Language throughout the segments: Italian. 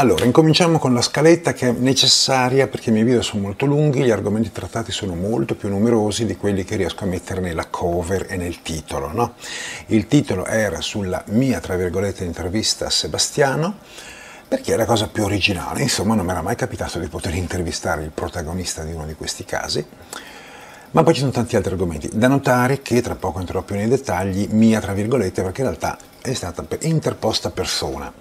Allora, incominciamo con la scaletta che è necessaria perché i miei video sono molto lunghi, gli argomenti trattati sono molto più numerosi di quelli che riesco a mettere nella cover e nel titolo. No? Il titolo era sulla mia, tra virgolette, intervista a Sebastiano, perché è la cosa più originale, insomma non mi era mai capitato di poter intervistare il protagonista di uno di questi casi. Ma poi ci sono tanti altri argomenti. Da notare che tra poco entrerò più nei dettagli, mia tra virgolette, perché in realtà è stata interposta persona.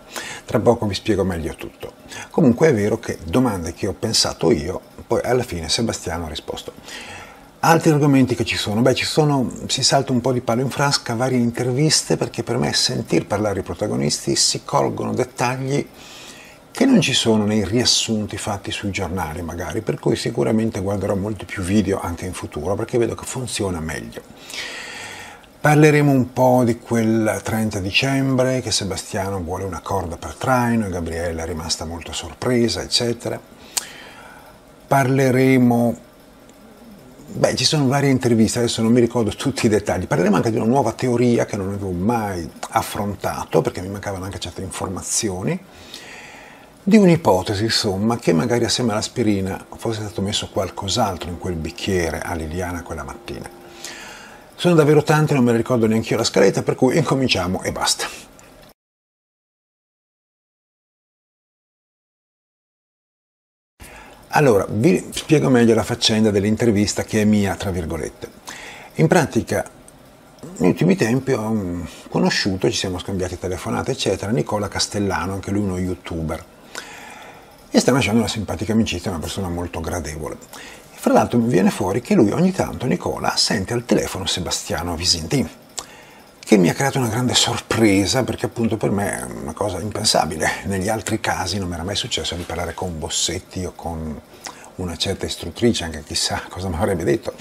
Tra poco vi spiego meglio tutto. Comunque è vero che domande che ho pensato io, poi alla fine Sebastiano ha risposto. Altri argomenti che ci sono? Beh, ci sono, si salta un po' di palo in frasca, varie interviste, perché per me sentir parlare i protagonisti si colgono dettagli che non ci sono nei riassunti fatti sui giornali magari, per cui sicuramente guarderò molti più video anche in futuro perché vedo che funziona meglio. Parleremo un po' di quel 30 dicembre che Sebastiano vuole una corda per traino e Gabriella è rimasta molto sorpresa, eccetera. Parleremo Beh, ci sono varie interviste, adesso non mi ricordo tutti i dettagli. Parleremo anche di una nuova teoria che non avevo mai affrontato perché mi mancavano anche certe informazioni di un'ipotesi, insomma, che magari assieme all'aspirina fosse stato messo qualcos'altro in quel bicchiere a Liliana quella mattina. Sono davvero tante, non me ne ricordo neanche io la scaletta, per cui incominciamo e basta. Allora, vi spiego meglio la faccenda dell'intervista che è mia, tra virgolette. In pratica, negli ultimi tempi ho conosciuto, ci siamo scambiati telefonate, eccetera, Nicola Castellano, anche lui uno youtuber e sta nascendo una simpatica amicizia, una persona molto gradevole. Fra l'altro mi viene fuori che lui ogni tanto, Nicola, sente al telefono Sebastiano Visintin, che mi ha creato una grande sorpresa perché appunto per me è una cosa impensabile. Negli altri casi non mi era mai successo di parlare con Bossetti o con una certa istruttrice, anche chissà cosa mi avrebbe detto,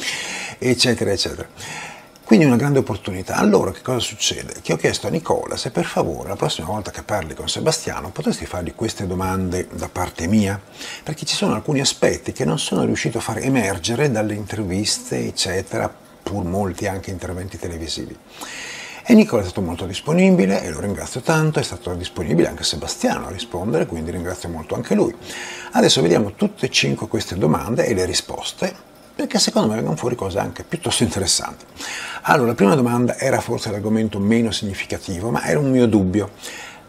eccetera, eccetera. Quindi una grande opportunità. Allora che cosa succede? Che ho chiesto a Nicola se per favore la prossima volta che parli con Sebastiano potresti fargli queste domande da parte mia, perché ci sono alcuni aspetti che non sono riuscito a far emergere dalle interviste, eccetera, pur molti anche interventi televisivi. E Nicola è stato molto disponibile e lo ringrazio tanto, è stato disponibile anche Sebastiano a rispondere, quindi ringrazio molto anche lui. Adesso vediamo tutte e cinque queste domande e le risposte perché secondo me vengono fuori cose anche piuttosto interessanti. Allora, la prima domanda era forse l'argomento meno significativo, ma era un mio dubbio.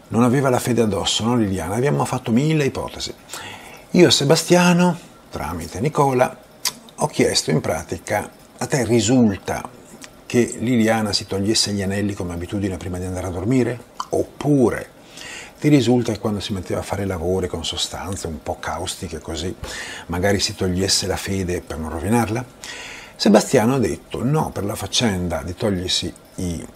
Non aveva la fede addosso, no Liliana? Abbiamo fatto mille ipotesi. Io a Sebastiano, tramite Nicola, ho chiesto in pratica, a te risulta che Liliana si togliesse gli anelli come abitudine prima di andare a dormire? Oppure ti risulta che quando si metteva a fare lavori con sostanze un po' caustiche così, magari si togliesse la fede per non rovinarla? Sebastiano ha detto no per la faccenda di togliersi i,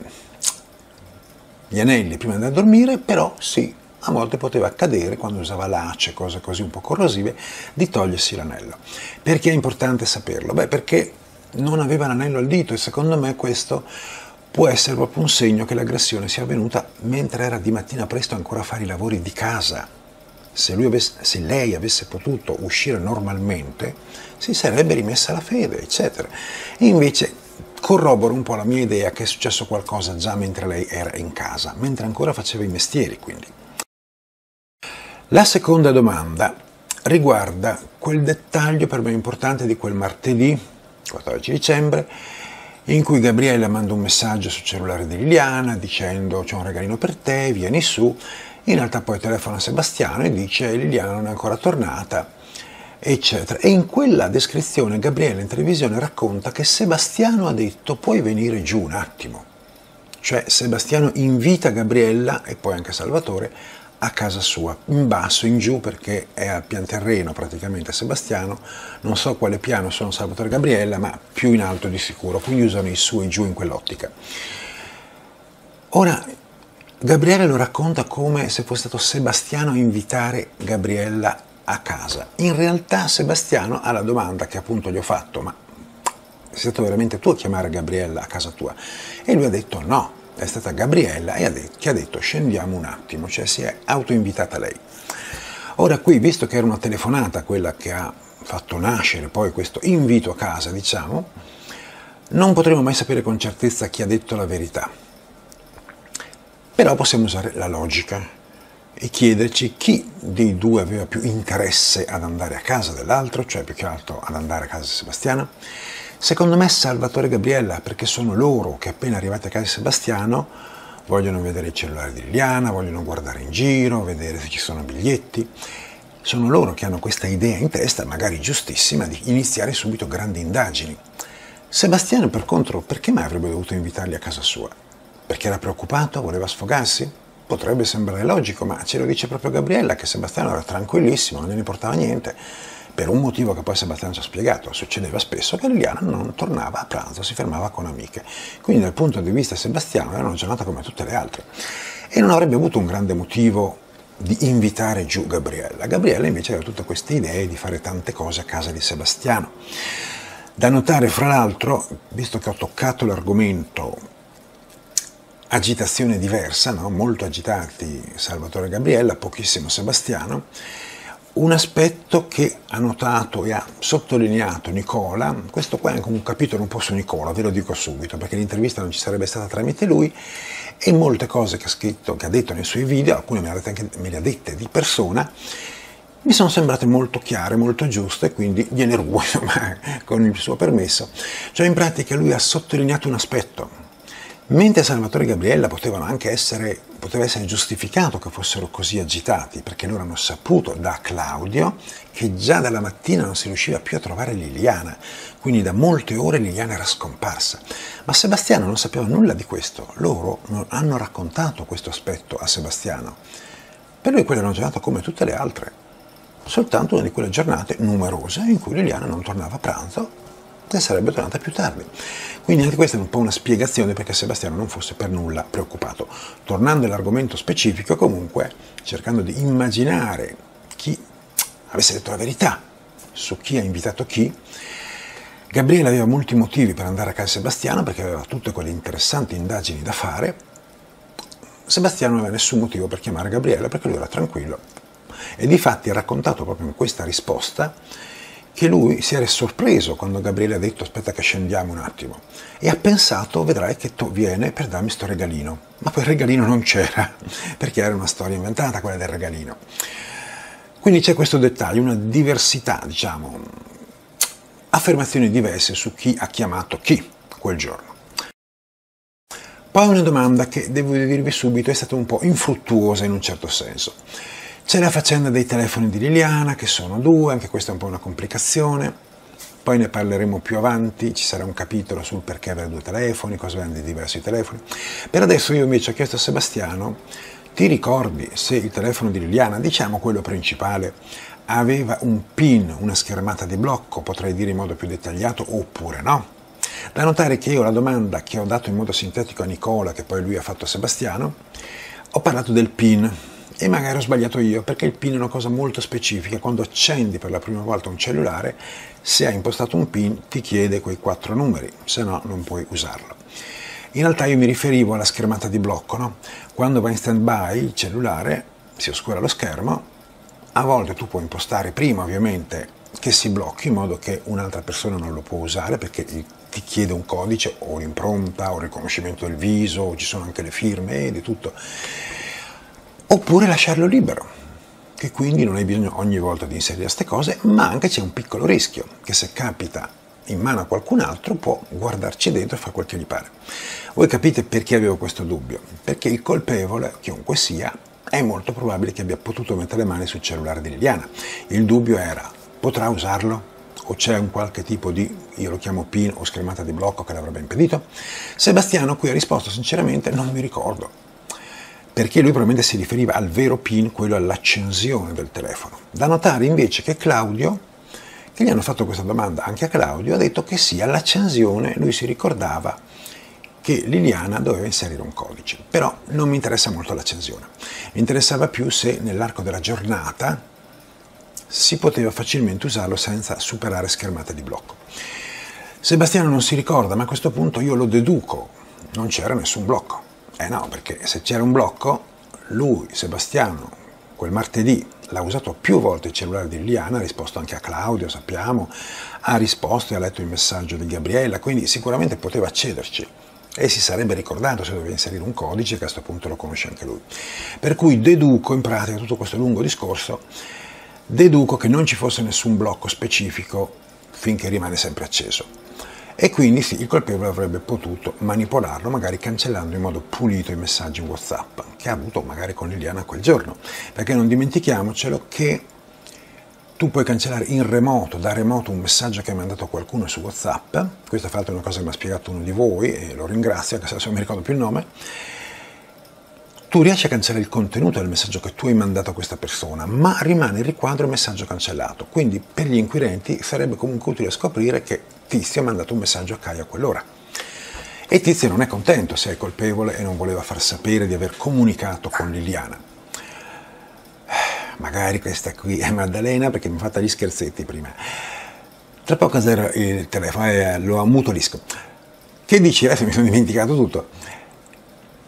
gli anelli prima di andare a dormire, però sì, a volte poteva accadere quando usava l'ace, cose così un po' corrosive, di togliersi l'anello. Perché è importante saperlo? Beh, perché non aveva l'anello al dito e secondo me questo può essere proprio un segno che l'aggressione sia avvenuta mentre era di mattina presto ancora a fare i lavori di casa. Se, avesse, se, lei avesse potuto uscire normalmente, si sarebbe rimessa la fede, eccetera. E invece corroboro un po' la mia idea che è successo qualcosa già mentre lei era in casa, mentre ancora faceva i mestieri, quindi. La seconda domanda riguarda quel dettaglio per me importante di quel martedì, 14 dicembre, in cui Gabriella manda un messaggio sul cellulare di Liliana dicendo c'è un regalino per te, vieni su. In realtà poi telefona a Sebastiano e dice Liliana non è ancora tornata, eccetera. E in quella descrizione Gabriella in televisione racconta che Sebastiano ha detto puoi venire giù un attimo. Cioè Sebastiano invita Gabriella e poi anche Salvatore a casa sua, in basso, in giù, perché è al pian terreno praticamente Sebastiano, non so quale piano sono Salvatore e Gabriella, ma più in alto di sicuro, quindi usano i su e giù in quell'ottica. Ora, Gabriella lo racconta come se fosse stato Sebastiano a invitare Gabriella a casa. In realtà Sebastiano ha la domanda che appunto gli ho fatto, ma sei stato veramente tu a chiamare Gabriella a casa tua? E lui ha detto no, è stata Gabriella che ha detto scendiamo un attimo, cioè si è autoinvitata lei. Ora qui, visto che era una telefonata quella che ha fatto nascere poi questo invito a casa, diciamo, non potremo mai sapere con certezza chi ha detto la verità. Però possiamo usare la logica. e chiederci chi dei due aveva più interesse ad andare a casa dell'altro, cioè più che altro ad andare a casa di Sebastiano. Secondo me Salvatore e Gabriella, perché sono loro che appena arrivati a casa di Sebastiano vogliono vedere il cellulare di Liliana, vogliono guardare in giro, vedere se ci sono biglietti. Sono loro che hanno questa idea in testa, magari giustissima, di iniziare subito grandi indagini. Sebastiano, per contro, perché mai avrebbe dovuto invitarli a casa sua? Perché era preoccupato? Voleva sfogarsi? Potrebbe sembrare logico, ma ce lo dice proprio Gabriella che Sebastiano era tranquillissimo, non ne portava niente, per un motivo che poi ci ha spiegato. Succedeva spesso che Liliana non tornava a pranzo, si fermava con amiche. Quindi dal punto di vista Sebastiano era una giornata come tutte le altre. E non avrebbe avuto un grande motivo di invitare giù Gabriella. Gabriella invece aveva tutte queste idee di fare tante cose a casa di Sebastiano. Da notare, fra l'altro, visto che ho toccato l'argomento agitazione diversa, no? molto agitati Salvatore e Gabriella, pochissimo Sebastiano, un aspetto che ha notato e ha sottolineato Nicola, questo qua è anche un capitolo un po' su Nicola, ve lo dico subito, perché l'intervista non ci sarebbe stata tramite lui, e molte cose che ha scritto, che ha detto nei suoi video, alcune me le, anche, me le ha dette di persona, mi sono sembrate molto chiare, molto giuste, quindi gliene rubo, con il suo permesso. Cioè in pratica lui ha sottolineato un aspetto, Mentre Salvatore e Gabriella potevano anche essere, poteva essere giustificato che fossero così agitati, perché loro hanno saputo da Claudio che già dalla mattina non si riusciva più a trovare Liliana, quindi da molte ore Liliana era scomparsa. Ma Sebastiano non sapeva nulla di questo, loro hanno raccontato questo aspetto a Sebastiano. Per lui quella era una giornata come tutte le altre, soltanto una di quelle giornate numerose in cui Liliana non tornava a pranzo e sarebbe tornata più tardi. Quindi anche questa è un po' una spiegazione perché Sebastiano non fosse per nulla preoccupato. Tornando all'argomento specifico, comunque, cercando di immaginare chi avesse detto la verità su chi ha invitato chi, Gabriele aveva molti motivi per andare a casa di Sebastiano perché aveva tutte quelle interessanti indagini da fare. Sebastiano non aveva nessun motivo per chiamare Gabriele perché lui era tranquillo. E di fatti raccontato proprio in questa risposta che lui si era sorpreso quando Gabriele ha detto aspetta che scendiamo un attimo e ha pensato vedrai che tu viene per darmi sto regalino ma il regalino non c'era perché era una storia inventata quella del regalino. Quindi c'è questo dettaglio una diversità diciamo affermazioni diverse su chi ha chiamato chi quel giorno. Poi una domanda che devo dirvi subito è stata un po' infruttuosa in un certo senso c'è la faccenda dei telefoni di Liliana, che sono due, anche questa è un po' una complicazione. Poi ne parleremo più avanti, ci sarà un capitolo sul perché avere due telefoni, cosa vende diversi telefoni. Per adesso io invece ho chiesto a Sebastiano, ti ricordi se il telefono di Liliana, diciamo quello principale, aveva un PIN, una schermata di blocco, potrei dire in modo più dettagliato, oppure no? Da notare che io la domanda che ho dato in modo sintetico a Nicola, che poi lui ha fatto a Sebastiano, ho parlato del PIN, e magari ho sbagliato io perché il PIN è una cosa molto specifica. Quando accendi per la prima volta un cellulare, se hai impostato un PIN ti chiede quei quattro numeri, se no non puoi usarlo. In realtà io mi riferivo alla schermata di blocco, no? Quando va in stand-by il cellulare, si oscura lo schermo, a volte tu puoi impostare prima ovviamente che si blocchi in modo che un'altra persona non lo può usare perché ti chiede un codice o l'impronta o il riconoscimento del viso, o ci sono anche le firme e di tutto oppure lasciarlo libero, che quindi non hai bisogno ogni volta di inserire queste cose, ma anche c'è un piccolo rischio, che se capita in mano a qualcun altro può guardarci dentro e fare quel che gli pare. Voi capite perché avevo questo dubbio? Perché il colpevole, chiunque sia, è molto probabile che abbia potuto mettere le mani sul cellulare di Liliana. Il dubbio era, potrà usarlo? O c'è un qualche tipo di, io lo chiamo pin o schermata di blocco che l'avrebbe impedito? Sebastiano qui ha risposto sinceramente, non mi ricordo perché lui probabilmente si riferiva al vero PIN, quello all'accensione del telefono. Da notare invece che Claudio, che gli hanno fatto questa domanda anche a Claudio, ha detto che sì, all'accensione lui si ricordava che Liliana doveva inserire un codice, però non mi interessa molto l'accensione, mi interessava più se nell'arco della giornata si poteva facilmente usarlo senza superare schermate di blocco. Sebastiano non si ricorda, ma a questo punto io lo deduco, non c'era nessun blocco. Eh no, perché se c'era un blocco, lui, Sebastiano, quel martedì l'ha usato più volte il cellulare di Liliana, ha risposto anche a Claudio, sappiamo, ha risposto e ha letto il messaggio di Gabriella, quindi sicuramente poteva accederci. e si sarebbe ricordato se doveva inserire un codice che a questo punto lo conosce anche lui. Per cui deduco in pratica tutto questo lungo discorso, deduco che non ci fosse nessun blocco specifico finché rimane sempre acceso. E quindi sì, il colpevole avrebbe potuto manipolarlo, magari cancellando in modo pulito i messaggi WhatsApp che ha avuto magari con Liliana quel giorno. Perché non dimentichiamocelo che tu puoi cancellare in remoto, da remoto, un messaggio che hai mandato a qualcuno su WhatsApp. Questa è fatta una cosa che mi ha spiegato uno di voi e lo ringrazio, anche se adesso non mi ricordo più il nome. Tu riesci a cancellare il contenuto del messaggio che tu hai mandato a questa persona, ma rimane il riquadro messaggio cancellato. Quindi per gli inquirenti sarebbe comunque utile scoprire che Tizio ha mandato un messaggio a Caio a quell'ora. E Tizio non è contento se è colpevole e non voleva far sapere di aver comunicato con Liliana. Magari questa qui è Maddalena perché mi ha fatto gli scherzetti prima. Tra poco il telefono, eh, lo ammutolisco. Che dici? Adesso mi sono dimenticato tutto.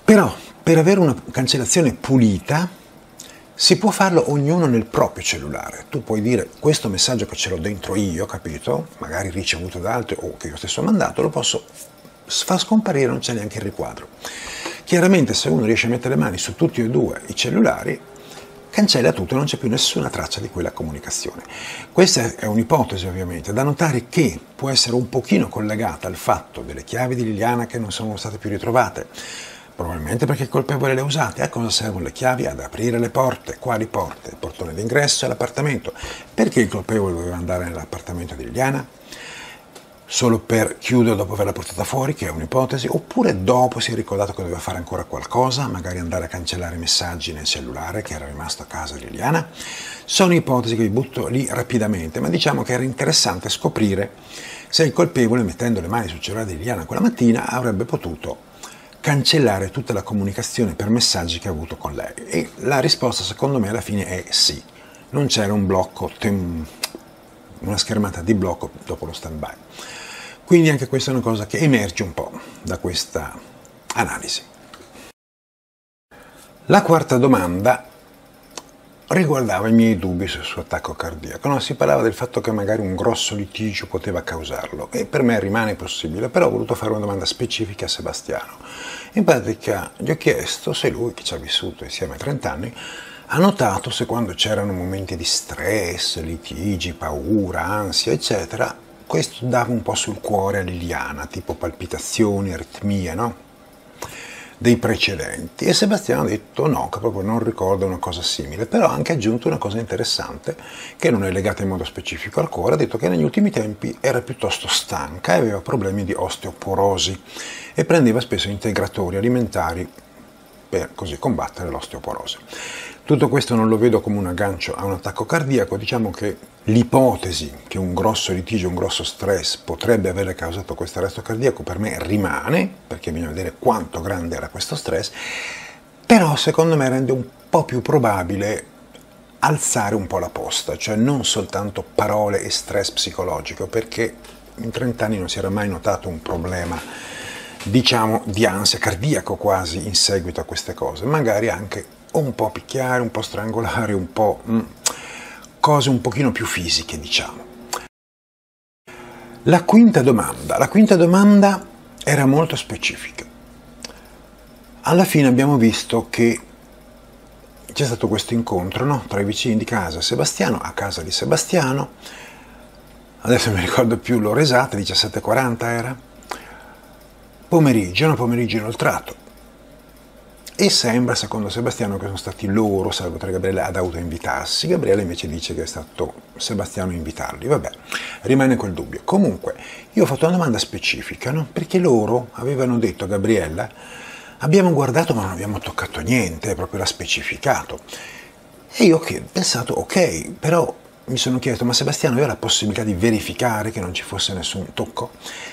Però per avere una cancellazione pulita si può farlo ognuno nel proprio cellulare. Tu puoi dire questo messaggio che ce l'ho dentro io, capito? Magari ricevuto da altri o che io stesso ho mandato, lo posso far scomparire, non c'è neanche il riquadro. Chiaramente se uno riesce a mettere le mani su tutti e due i cellulari, cancella tutto, non c'è più nessuna traccia di quella comunicazione. Questa è un'ipotesi ovviamente, da notare che può essere un pochino collegata al fatto delle chiavi di Liliana che non sono state più ritrovate Probabilmente perché il colpevole le ha usate. A cosa servono le chiavi? Ad aprire le porte. Quali porte? Il portone d'ingresso e l'appartamento. Perché il colpevole doveva andare nell'appartamento di Liliana? Solo per chiudere dopo averla portata fuori, che è un'ipotesi, oppure dopo si è ricordato che doveva fare ancora qualcosa, magari andare a cancellare i messaggi nel cellulare che era rimasto a casa di Liliana. Sono ipotesi che vi butto lì rapidamente, ma diciamo che era interessante scoprire se il colpevole, mettendo le mani sul cellulare di Liliana quella mattina, avrebbe potuto cancellare tutta la comunicazione per messaggi che ha avuto con lei? E la risposta secondo me alla fine è sì. Non c'era un blocco, una schermata di blocco dopo lo stand-by. Quindi anche questa è una cosa che emerge un po' da questa analisi. La quarta domanda riguardava i miei dubbi sul suo attacco cardiaco. No, si parlava del fatto che magari un grosso litigio poteva causarlo e per me rimane possibile, però ho voluto fare una domanda specifica a Sebastiano. In pratica gli ho chiesto se lui, che ci ha vissuto insieme a 30 anni, ha notato se quando c'erano momenti di stress, litigi, paura, ansia, eccetera, questo dava un po' sul cuore a Liliana, tipo palpitazioni, aritmie, no? Dei precedenti. E Sebastiano ha detto no, che proprio non ricorda una cosa simile, però ha anche aggiunto una cosa interessante che non è legata in modo specifico al cuore, ha detto che negli ultimi tempi era piuttosto stanca e aveva problemi di osteoporosi e prendeva spesso integratori alimentari per così combattere l'osteoporosi. Tutto questo non lo vedo come un aggancio a un attacco cardiaco, diciamo che l'ipotesi che un grosso litigio, un grosso stress potrebbe aver causato questo arresto cardiaco per me rimane, perché bisogna vedere quanto grande era questo stress, però secondo me rende un po' più probabile alzare un po' la posta, cioè non soltanto parole e stress psicologico, perché in 30 anni non si era mai notato un problema diciamo di ansia cardiaco quasi in seguito a queste cose, magari anche un po' picchiare, un po' strangolare, un po' mh, mm, cose un pochino più fisiche, diciamo. La quinta domanda, la quinta domanda era molto specifica. Alla fine abbiamo visto che c'è stato questo incontro no? tra i vicini di casa Sebastiano, a casa di Sebastiano, adesso mi ricordo più l'ora esatta, 17.40 era, pomeriggio, no? pomeriggio inoltrato. E sembra, secondo Sebastiano, che sono stati loro, Salvatore e Gabriele, ad autoinvitarsi. Gabriele invece dice che è stato Sebastiano a invitarli. Vabbè, rimane quel dubbio. Comunque, io ho fatto una domanda specifica, no? Perché loro avevano detto a Gabriella, abbiamo guardato ma non abbiamo toccato niente, proprio l'ha specificato. E io ho pensato, ok, però mi sono chiesto, ma Sebastiano aveva la possibilità di verificare che non ci fosse nessun tocco?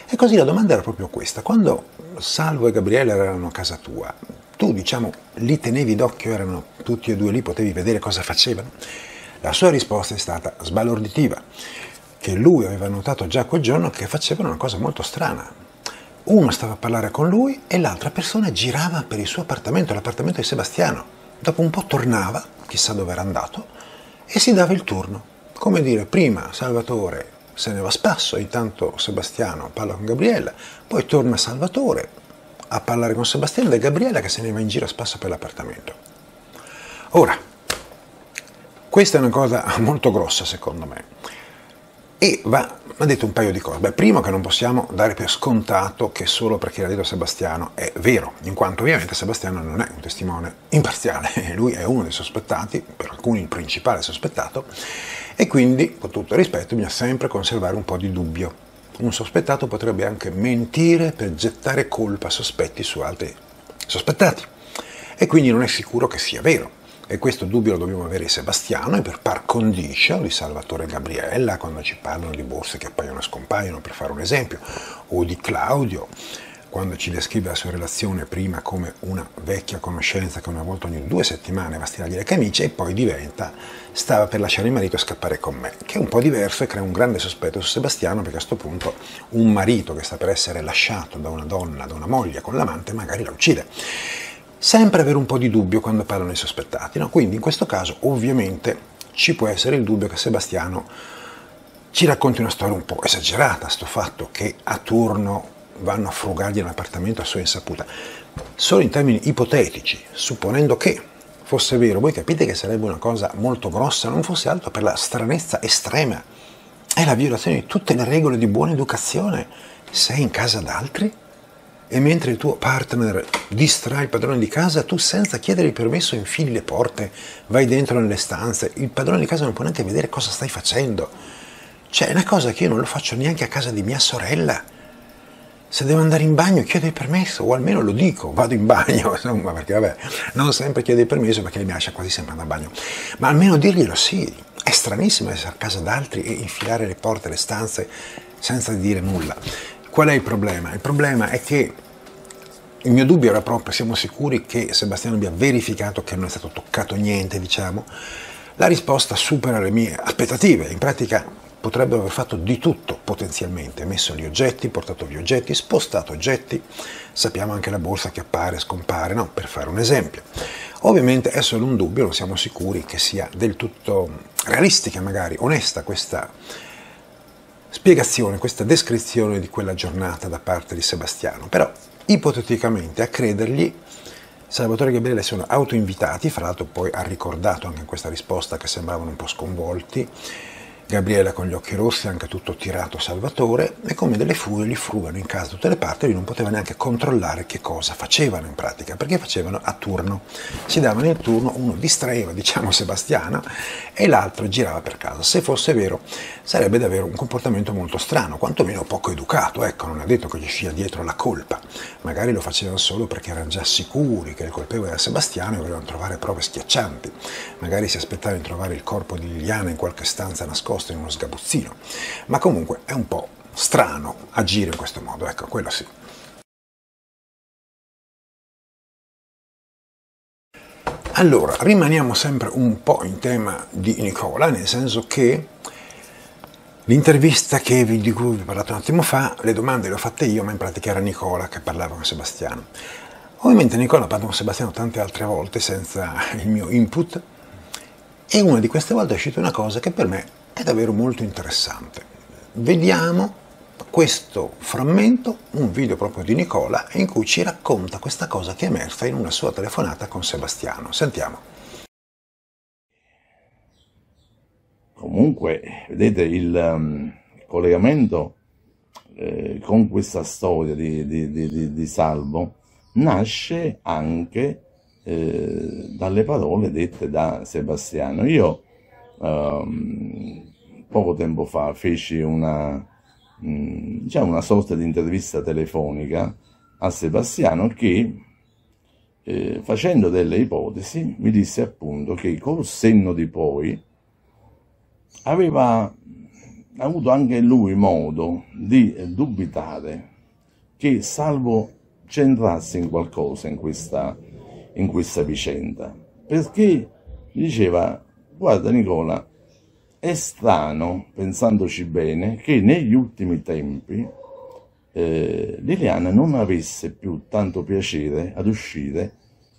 E così la domanda era proprio questa. Quando Salvo e Gabriele erano a casa tua, tu diciamo li tenevi d'occhio, erano tutti e due lì, potevi vedere cosa facevano? La sua risposta è stata sbalorditiva, che lui aveva notato già quel giorno che facevano una cosa molto strana. Uno stava a parlare con lui e l'altra persona girava per il suo appartamento, l'appartamento di Sebastiano. Dopo un po' tornava, chissà dove era andato, e si dava il turno. Come dire, prima Salvatore se ne va spasso, intanto Sebastiano parla con Gabriella, poi torna Salvatore, a parlare con Sebastiano è Gabriella che se ne va in giro a spasso per l'appartamento. Ora, questa è una cosa molto grossa secondo me e va, ha detto un paio di cose. Beh, primo che non possiamo dare per scontato che solo perché l'ha detto Sebastiano è vero, in quanto ovviamente Sebastiano non è un testimone imparziale, lui è uno dei sospettati, per alcuni il principale sospettato, e quindi, con tutto rispetto, bisogna sempre conservare un po' di dubbio un sospettato potrebbe anche mentire per gettare colpa sospetti su altri sospettati e quindi non è sicuro che sia vero. E questo dubbio lo dobbiamo avere Sebastiano e per par condicio di Salvatore Gabriella quando ci parlano di borse che appaiono e scompaiono, per fare un esempio, o di Claudio quando ci descrive la sua relazione prima come una vecchia conoscenza che una volta ogni due settimane va a stirargli le camicie e poi diventa stava per lasciare il marito e scappare con me, che è un po' diverso e crea un grande sospetto su Sebastiano perché a questo punto un marito che sta per essere lasciato da una donna, da una moglie con l'amante, magari la uccide. Sempre avere un po' di dubbio quando parlano i sospettati, no? quindi in questo caso ovviamente ci può essere il dubbio che Sebastiano ci racconti una storia un po' esagerata, sto fatto che a turno vanno a frugargli un appartamento a sua insaputa. Solo in termini ipotetici, supponendo che fosse vero, voi capite che sarebbe una cosa molto grossa, non fosse altro per la stranezza estrema. È la violazione di tutte le regole di buona educazione. Sei in casa d'altri e mentre il tuo partner distrae il padrone di casa, tu senza chiedere il permesso infili le porte, vai dentro nelle stanze, il padrone di casa non può neanche vedere cosa stai facendo. Cioè, è una cosa che io non lo faccio neanche a casa di mia sorella se devo andare in bagno chiedo il permesso, o almeno lo dico, vado in bagno, insomma, perché vabbè, non sempre chiedo il permesso perché mi lascia quasi sempre andare a bagno, ma almeno dirglielo sì, è stranissimo essere a casa d'altri e infilare le porte, le stanze senza dire nulla. Qual è il problema? Il problema è che il mio dubbio era proprio, siamo sicuri che Sebastiano abbia verificato che non è stato toccato niente, diciamo. La risposta supera le mie aspettative, in pratica potrebbero aver fatto di tutto potenzialmente, messo gli oggetti, portato gli oggetti, spostato oggetti, sappiamo anche la borsa che appare, scompare, no? per fare un esempio. Ovviamente è solo un dubbio, non siamo sicuri che sia del tutto realistica, magari onesta questa spiegazione, questa descrizione di quella giornata da parte di Sebastiano, però ipoteticamente a credergli Salvatore e Gabriele sono autoinvitati, fra l'altro poi ha ricordato anche in questa risposta che sembravano un po' sconvolti, Gabriele con gli occhi rossi, anche tutto tirato Salvatore, e come delle furie gli frugano in casa tutte le parti, lui non poteva neanche controllare che cosa facevano in pratica, perché facevano a turno. Si davano il turno, uno distraeva, diciamo, Sebastiano e l'altro girava per casa. Se fosse vero, sarebbe davvero un comportamento molto strano, quantomeno poco educato, ecco, non è detto che gli scia dietro la colpa. Magari lo facevano solo perché erano già sicuri che il colpevole era Sebastiano e volevano trovare prove schiaccianti. Magari si aspettavano di trovare il corpo di Liliana in qualche stanza nascosta nascosto in uno sgabuzzino, ma comunque è un po' strano agire in questo modo, ecco, quello sì. Allora, rimaniamo sempre un po' in tema di Nicola, nel senso che l'intervista vi, di cui vi ho parlato un attimo fa, le domande le ho fatte io, ma in pratica era Nicola che parlava con Sebastiano. Ovviamente Nicola ha parlato con Sebastiano tante altre volte senza il mio input e una di queste volte è uscita una cosa che per me è davvero molto interessante. Vediamo questo frammento, un video proprio di Nicola, in cui ci racconta questa cosa che è emersa in una sua telefonata con Sebastiano. Sentiamo. Comunque, vedete, il um, collegamento eh, con questa storia di, di, di, di Salvo nasce anche eh, dalle parole dette da Sebastiano. Io um, poco tempo fa feci una, um, diciamo una sorta di intervista telefonica a Sebastiano che eh, facendo delle ipotesi mi disse appunto che col senno di poi aveva avuto anche lui modo di dubitare che Salvo c'entrasse in qualcosa in questa, in questa vicenda. Perché diceva Guarda Nicola, è strano, pensandoci bene, che negli ultimi tempi eh, Liliana non avesse più tanto piacere ad uscire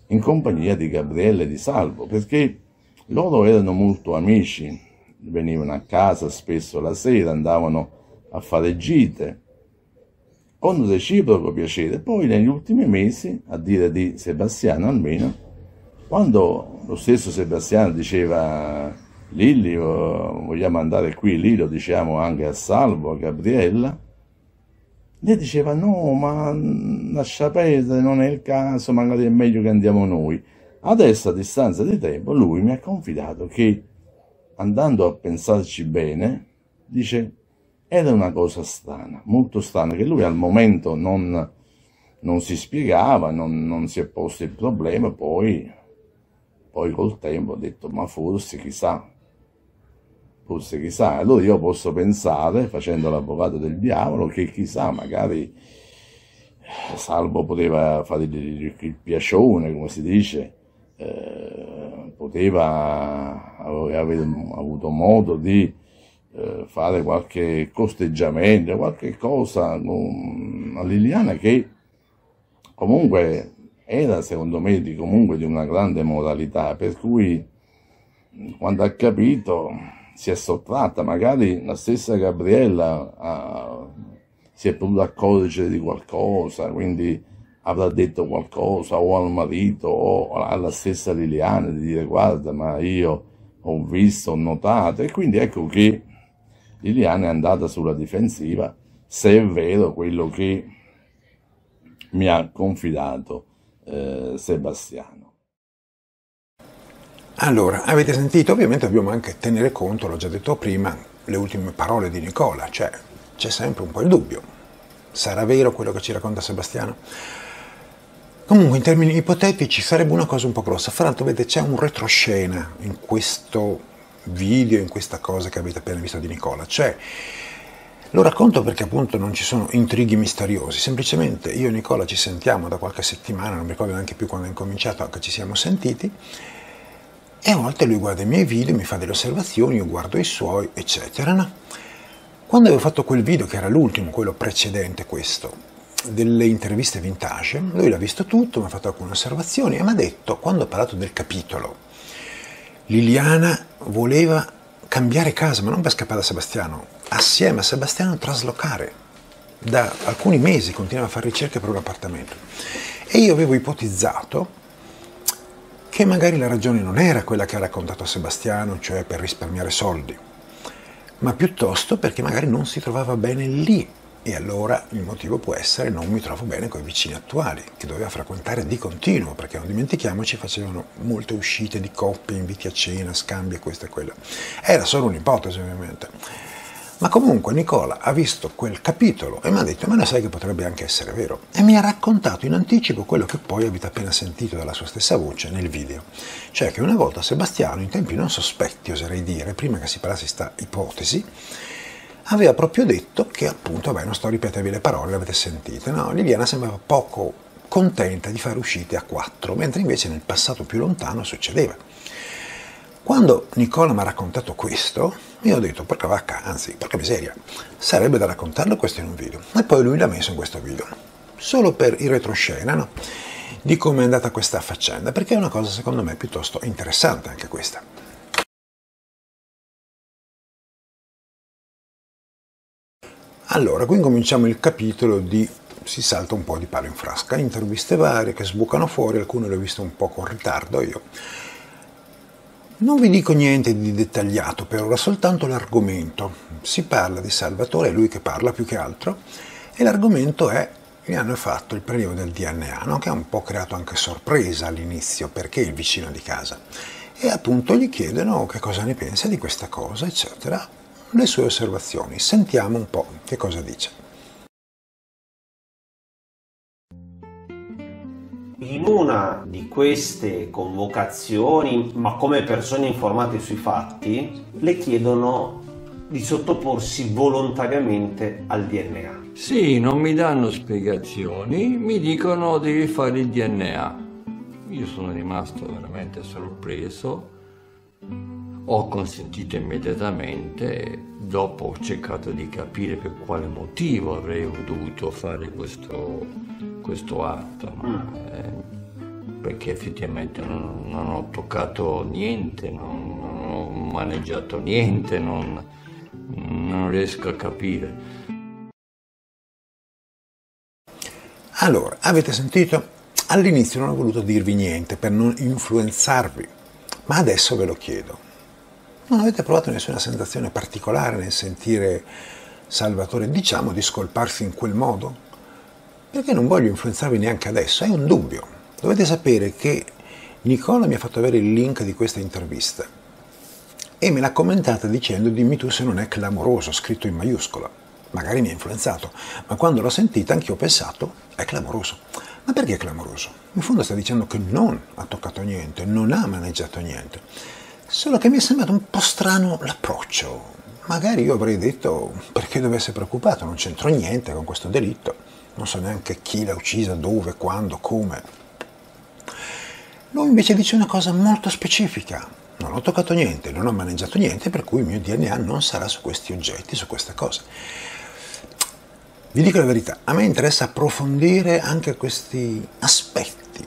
in compagnia di Gabriele e di Salvo, perché loro erano molto amici, venivano a casa spesso la sera, andavano a fare gite. con reciproco piacere. Poi negli ultimi mesi, a dire di Sebastiano almeno, quando lo stesso Sebastiano diceva Lilli vogliamo andare qui, lì lo diciamo anche a Salvo, a Gabriella, lei diceva no, ma lascia perdere, non è il caso, magari è meglio che andiamo noi. Adesso a distanza di tempo lui mi ha confidato che andando a pensarci bene, dice era una cosa strana, molto strana, che lui al momento non, non si spiegava, non, non, si è posto il problema, poi, poi col tempo ha detto ma forse chissà, forse chissà, allora io posso pensare, facendo l'avvocato del diavolo, che chissà, magari Salvo poteva fare il, piacione, come si dice, eh, poteva aver avuto modo di eh, fare qualche costeggiamento, qualche cosa con Liliana che comunque era secondo me di, comunque di una grande moralità, per cui quando ha capito si è sottratta, magari la stessa Gabriella ha, si è potuta accorgere di qualcosa, quindi avrà detto qualcosa o al marito o alla stessa Liliana di dire guarda ma io ho visto, ho notato e quindi ecco che Liliana è andata sulla difensiva se è vero quello che mi ha confidato eh, Sebastiano. Allora, avete sentito? Ovviamente dobbiamo anche tenere conto, l'ho già detto prima, le ultime parole di Nicola, cioè c'è sempre un po' il dubbio. Sarà vero quello che ci racconta Sebastiano? Comunque, in termini ipotetici, sarebbe una cosa un po' grossa. Fra l'altro, vedete, c'è un retroscena in questo video, in questa cosa che avete appena visto di Nicola. Cioè, lo racconto perché appunto non ci sono intrighi misteriosi, semplicemente io e Nicola ci sentiamo da qualche settimana, non mi ricordo neanche più quando è incominciato che ci siamo sentiti, e a volte lui guarda i miei video, mi fa delle osservazioni, io guardo i suoi, eccetera. No? Quando avevo fatto quel video, che era l'ultimo, quello precedente questo, delle interviste vintage, lui l'ha visto tutto, mi ha fatto alcune osservazioni e mi ha detto, quando ho parlato del capitolo, Liliana voleva cambiare casa, ma non per scappare da Sebastiano, assieme a Sebastiano traslocare. Da alcuni mesi continuava a fare ricerche per un appartamento. E io avevo ipotizzato che magari la ragione non era quella che ha raccontato a Sebastiano, cioè per risparmiare soldi, ma piuttosto perché magari non si trovava bene lì e allora il motivo può essere non mi trovo bene con i vicini attuali, che doveva frequentare di continuo, perché non dimentichiamoci facevano molte uscite di coppie, inviti a cena, scambi e questo e quello. Era solo un'ipotesi ovviamente. Ma comunque Nicola ha visto quel capitolo e mi ha detto, ma lo sai che potrebbe anche essere vero. E mi ha raccontato in anticipo quello che poi avete appena sentito dalla sua stessa voce nel video. Cioè che una volta Sebastiano, in tempi non sospetti oserei dire, prima che si parlasse questa ipotesi, aveva proprio detto che appunto, vabbè non sto a ripetervi le parole, le avete sentite, no? Liliana sembrava poco contenta di fare uscite a quattro, mentre invece nel passato più lontano succedeva. Quando Nicola mi ha raccontato questo, io ho detto, porca vacca, anzi, porca miseria, sarebbe da raccontarlo questo in un video. E poi lui l'ha messo in questo video, solo per il retroscena, no? Di come è andata questa faccenda, perché è una cosa secondo me piuttosto interessante anche questa. Allora, qui cominciamo il capitolo di si salta un po' di palo in frasca, interviste varie che sbucano fuori, alcune le ho viste un po' con ritardo io non vi dico niente di dettagliato per ora, soltanto l'argomento. Si parla di Salvatore, è lui che parla più che altro, e l'argomento è gli hanno fatto il prelievo del DNA, no? che ha un po' creato anche sorpresa all'inizio, perché il vicino di casa. E appunto gli chiedono che cosa ne pensa di questa cosa, eccetera, le sue osservazioni. Sentiamo un po' che cosa dice. In una di queste convocazioni, ma come persone informate sui fatti, le chiedono di sottoporsi volontariamente al DNA. Sì, non mi danno spiegazioni, mi dicono devi fare il DNA. Io sono rimasto veramente sorpreso, ho consentito immediatamente, dopo ho cercato di capire per quale motivo avrei dovuto fare questo, questo atto. Mm. Eh, perché effettivamente non, non, ho toccato niente, non, non ho maneggiato niente, non, non riesco a capire. Allora, avete sentito? All'inizio non ho voluto dirvi niente per non influenzarvi, ma adesso ve lo chiedo. Non avete provato nessuna sensazione particolare nel sentire Salvatore, diciamo, di scolparsi in quel modo? Perché non voglio influenzarvi neanche adesso, è un dubbio. Dovete sapere che Nicola mi ha fatto avere il link di questa intervista e me l'ha commentata dicendo dimmi tu se non è clamoroso, scritto in maiuscola. Magari mi ha influenzato, ma quando l'ho sentita anch'io ho pensato è clamoroso. Ma perché è clamoroso? In fondo sta dicendo che non ha toccato niente, non ha maneggiato niente. Solo che mi è sembrato un po' strano l'approccio. Magari io avrei detto perché deve essere preoccupato, non c'entro niente con questo delitto, non so neanche chi l'ha uccisa, dove, quando, come. Lui invece dice una cosa molto specifica. Non ho toccato niente, non ho maneggiato niente, per cui il mio DNA non sarà su questi oggetti, su queste cose. Vi dico la verità, a me interessa approfondire anche questi aspetti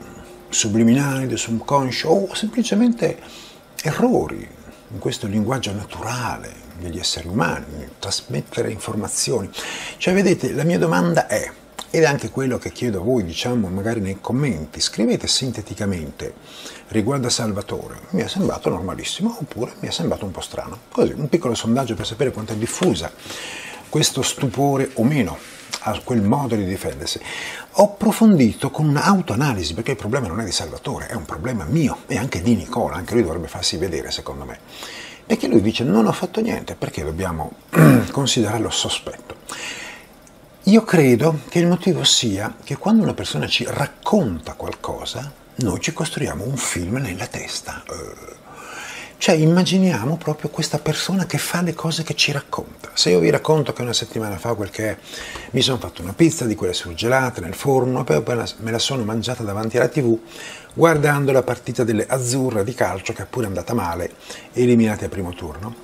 subliminali del subconscio o semplicemente errori in questo linguaggio naturale degli esseri umani, trasmettere informazioni. Cioè, vedete, la mia domanda è, ed è anche quello che chiedo a voi, diciamo, magari nei commenti, scrivete sinteticamente riguardo a Salvatore, mi è sembrato normalissimo oppure mi è sembrato un po' strano. Così, un piccolo sondaggio per sapere quanto è diffusa questo stupore o meno a quel modo di difendersi. Ho approfondito con un'autoanalisi, perché il problema non è di Salvatore, è un problema mio e anche di Nicola, anche lui dovrebbe farsi vedere secondo me. Perché lui dice non ho fatto niente, perché dobbiamo considerarlo sospetto? Io credo che il motivo sia che quando una persona ci racconta qualcosa, noi ci costruiamo un film nella testa. Uh, cioè immaginiamo proprio questa persona che fa le cose che ci racconta. Se io vi racconto che una settimana fa quel che è, mi sono fatto una pizza di quelle surgelate nel forno poi me la sono mangiata davanti alla tv guardando la partita delle azzurre di calcio che è pure andata male, eliminate al primo turno,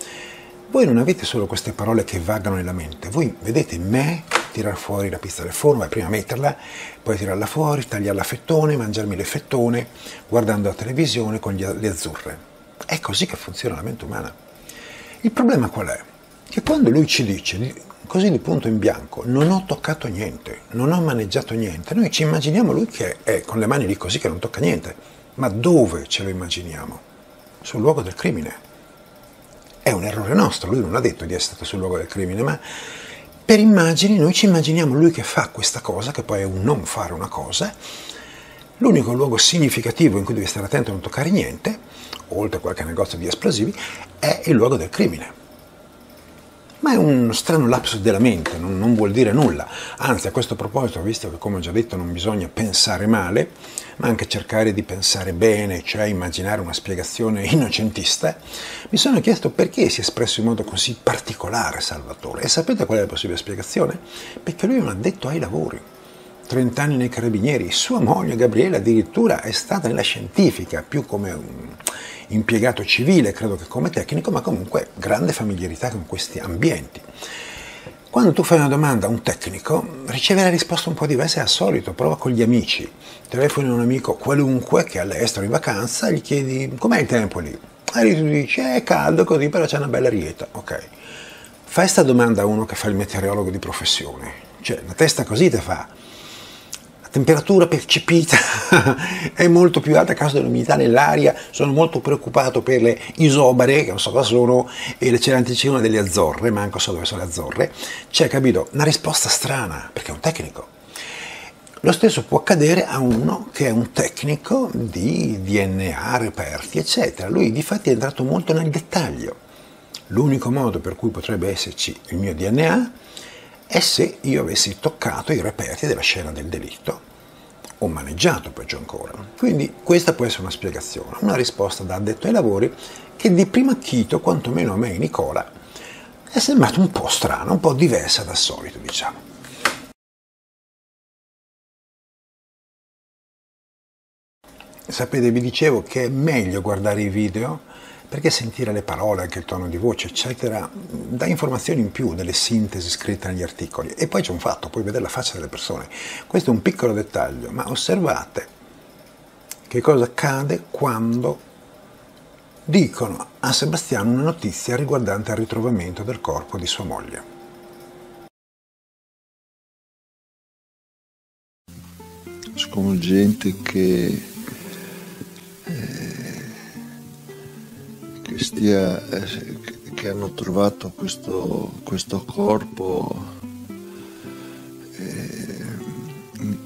voi non avete solo queste parole che vagano nella mente, voi vedete me tirar fuori la pizza del forno, prima metterla, poi tirarla fuori, tagliarla a fettone, mangiarmi le fettone, guardando la televisione con le azzurre. È così che funziona la mente umana. Il problema qual è? Che quando lui ci dice, così di punto in bianco, non ho toccato niente, non ho maneggiato niente, noi ci immaginiamo lui che è con le mani lì così che non tocca niente. Ma dove ce lo immaginiamo? Sul luogo del crimine. È un errore nostro, lui non ha detto di essere stato sul luogo del crimine, ma per immagini noi ci immaginiamo lui che fa questa cosa, che poi è un non fare una cosa. L'unico luogo significativo in cui devi stare attento a non toccare niente oltre a qualche negozio di esplosivi, è il luogo del crimine. Ma è un strano lapsus della mente, non, non, vuol dire nulla. Anzi, a questo proposito, visto che come ho già detto non bisogna pensare male, ma anche cercare di pensare bene, cioè immaginare una spiegazione innocentista, mi sono chiesto perché si è espresso in modo così particolare Salvatore. E sapete qual è la possibile spiegazione? Perché lui è un addetto ai lavori. 30 anni nei carabinieri, sua moglie Gabriele addirittura è stata nella scientifica, più come un impiegato civile, credo che come tecnico, ma comunque grande familiarità con questi ambienti. Quando tu fai una domanda a un tecnico, riceve la risposta un po' diversa al solito, prova con gli amici, telefoni a un amico qualunque che è all'estero in vacanza, gli chiedi com'è il tempo lì? E tu dici è caldo così, però c'è una bella rieta, ok. Fai questa domanda a uno che fa il meteorologo di professione, cioè la testa così ti fa, temperatura percepita è molto più alta a causa dell'umidità nell'aria, sono molto preoccupato per le isobare, che non so cosa sono, e c'è l'anticiclone delle Azzorre, manco so dove sono le Azzorre, c'è, capito, una risposta strana, perché è un tecnico. Lo stesso può accadere a uno che è un tecnico di DNA, reperti, eccetera. Lui di fatti è entrato molto nel dettaglio. L'unico modo per cui potrebbe esserci il mio DNA è se io avessi toccato i reperti della scena del delitto o maneggiato peggio ancora. Quindi questa può essere una spiegazione, una risposta da addetto ai lavori che di primo acchito, quantomeno a me e Nicola, è sembrata un po' strana, un po' diversa dal solito, diciamo. Sapete, vi dicevo che è meglio guardare i video perché sentire le parole, anche il tono di voce, eccetera, dà informazioni in più delle sintesi scritte negli articoli. E poi c'è un fatto, puoi vedere la faccia delle persone. Questo è un piccolo dettaglio, ma osservate che cosa accade quando dicono a Sebastiano una notizia riguardante il ritrovamento del corpo di sua moglie. conoscono gente che, eh, che, stia, eh, che hanno trovato questo, questo corpo eh, in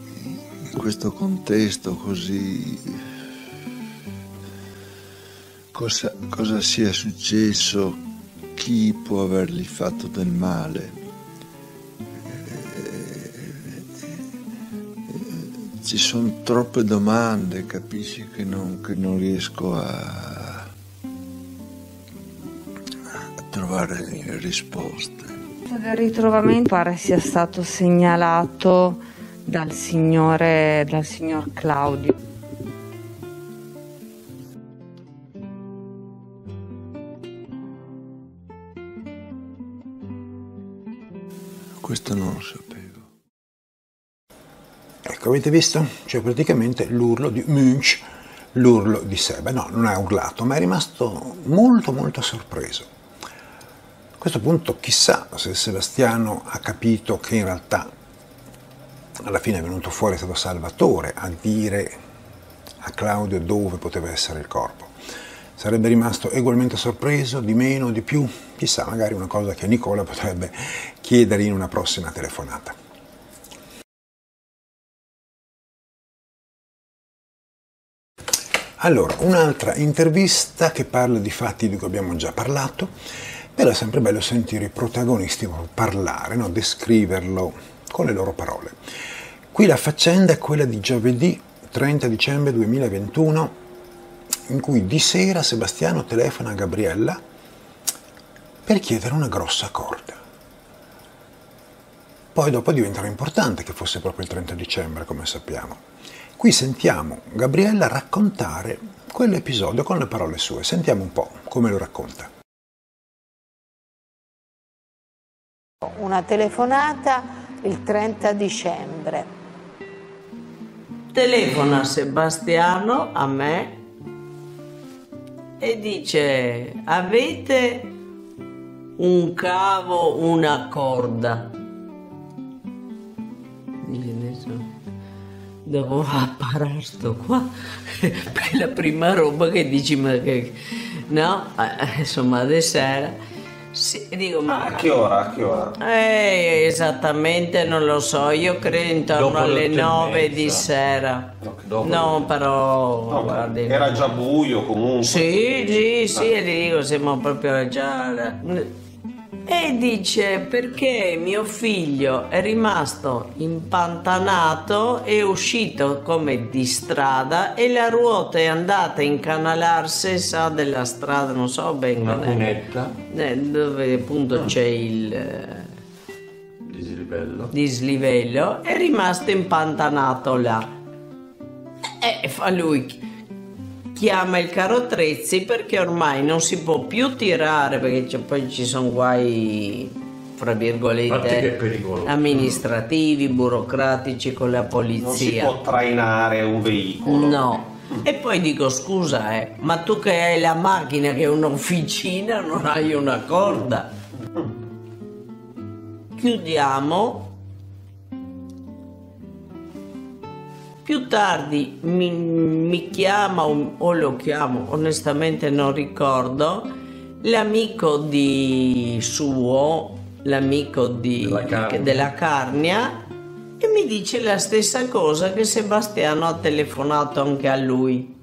questo contesto così cosa, cosa sia successo chi può avergli fatto del male? Ci sono troppe domande, capisci che non, che non riesco a, trovare risposte. Il ritrovamento pare sia stato segnalato dal signore, dal signor Claudio. Questo non lo sapevo. Ecco, avete visto? Cioè praticamente l'urlo di Munch, l'urlo di Seba. No, non ha urlato, ma è rimasto molto molto sorpreso. Questo punto chissà se Sebastiano ha capito che in realtà alla fine è venuto fuori, è stato Salvatore a dire a Claudio dove poteva essere il corpo. Sarebbe rimasto ugualmente sorpreso, di meno, di più? Chissà, magari una cosa che Nicola potrebbe chiedere in una prossima telefonata. Allora, un'altra intervista che parla di fatti di cui abbiamo già parlato, è sempre bello sentire i protagonisti parlare, no? descriverlo con le loro parole. Qui la faccenda è quella di giovedì 30 dicembre 2021, in cui di sera Sebastiano telefona a Gabriella per chiedere una grossa corda. Poi dopo diventerà importante che fosse proprio il 30 dicembre, come sappiamo. Qui sentiamo Gabriella raccontare quell'episodio con le parole sue. Sentiamo un po' come lo racconta. Una telefonata il 30 dicembre. Telefona Sebastiano a me e dice avete un cavo, una corda. devo apparare sto qua per la prima roba che dici ma che no eh, insomma adesso era sì, dico, ma a che ora? A che ora? Eh, esattamente non lo so, io credo intorno Dopo alle 9 di sera. Okay, no, però no, guardi, era già buio comunque. Sì, sì, sì, ah. e gli dico siamo proprio già e dice perché mio figlio è rimasto impantanato, è uscito come di strada e la ruota è andata a incanalarsi, sa della strada, non so bene. Una cunetta. Eh, dove appunto c'è il eh, dislivello. dislivello, è rimasto impantanato là. E fa lui chiama il carrozzi perché ormai non si può più tirare perché poi ci sono guai fra virgolette amministrativi, burocratici con la polizia. Non si può trainare un veicolo. No. E poi dico scusa, eh, ma tu che hai la macchina che è un'officina non hai una corda? Chiudiamo Più tardi mi, mi chiama o, o lo chiamo, onestamente non ricordo, l'amico di suo, l'amico di, della, Carnia. della Carnia e mi dice la stessa cosa che Sebastiano ha telefonato anche a lui.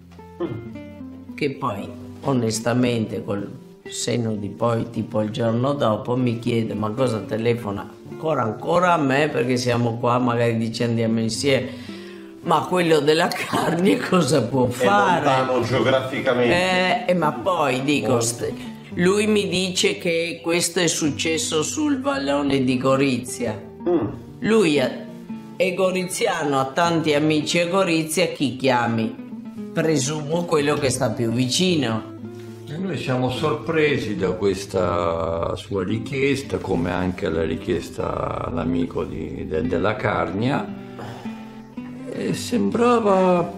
Che poi, onestamente, col senno di poi, tipo il giorno dopo, mi chiede ma cosa telefona ancora ancora a me perché siamo qua, magari dice andiamo insieme ma quello della carne cosa può fare? È lontano geograficamente. Eh, ma poi dico, lui mi dice che questo è successo sul vallone di Gorizia. Mm. Lui è goriziano, ha tanti amici a Gorizia, chi chiami? Presumo quello che sta più vicino. E noi siamo sorpresi da questa sua richiesta, come anche la richiesta all'amico di, de, della Carnia e sembrava,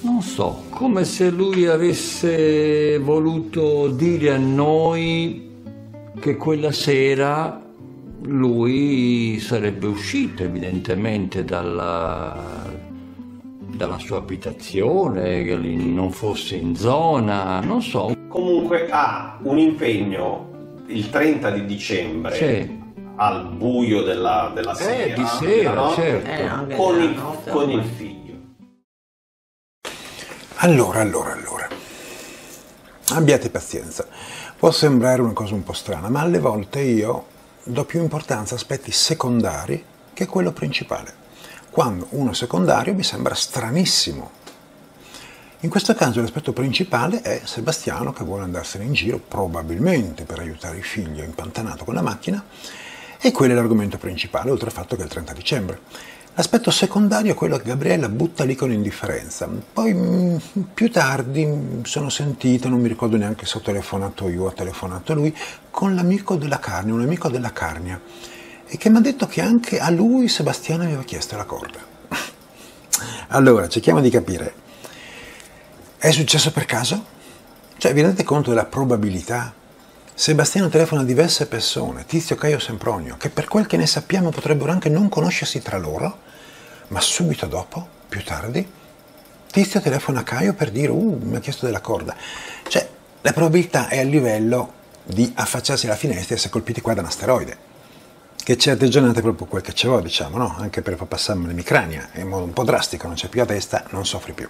non so, come se lui avesse voluto dire a noi che quella sera lui sarebbe uscito evidentemente dalla, dalla sua abitazione, che non fosse in zona, non so. Comunque ha un impegno il 30 di dicembre Sì. Al buio della, della sera, di sera, no? certo. Eh, con, il, notte, con il figlio. Allora, allora, allora. Abbiate pazienza. Può sembrare una cosa un po' strana, ma alle volte io do più importanza a aspetti secondari che a quello principale. Quando uno secondario mi sembra stranissimo. In questo caso l'aspetto principale è Sebastiano che vuole andarsene in giro, probabilmente per aiutare il figlio impantanato con la macchina, e quello è l'argomento principale, oltre al fatto che è il 30 dicembre. L'aspetto secondario è quello che Gabriella butta lì con indifferenza. Poi mm, più tardi mm, sono sentita, non mi ricordo neanche se ho telefonato io o ho telefonato lui, con l'amico della carne, un amico della carnia, e che mi ha detto che anche a lui Sebastiano aveva chiesto la corda. Allora, cerchiamo di capire. È successo per caso? Cioè, vi rendete conto della probabilità? Sebastiano telefona a diverse persone, Tizio, Caio, Sempronio, che per quel che ne sappiamo potrebbero anche non conoscersi tra loro, ma subito dopo, più tardi, Tizio telefona a Caio per dire, uh, mi ha chiesto della corda. Cioè, la probabilità è a livello di affacciarsi alla finestra e essere colpiti qua da un asteroide. Che certe giornate è proprio quel che ci vuole, diciamo, no? Anche per far passare l'emicrania, in modo un po' drastico, non c'è più la testa, non soffri più.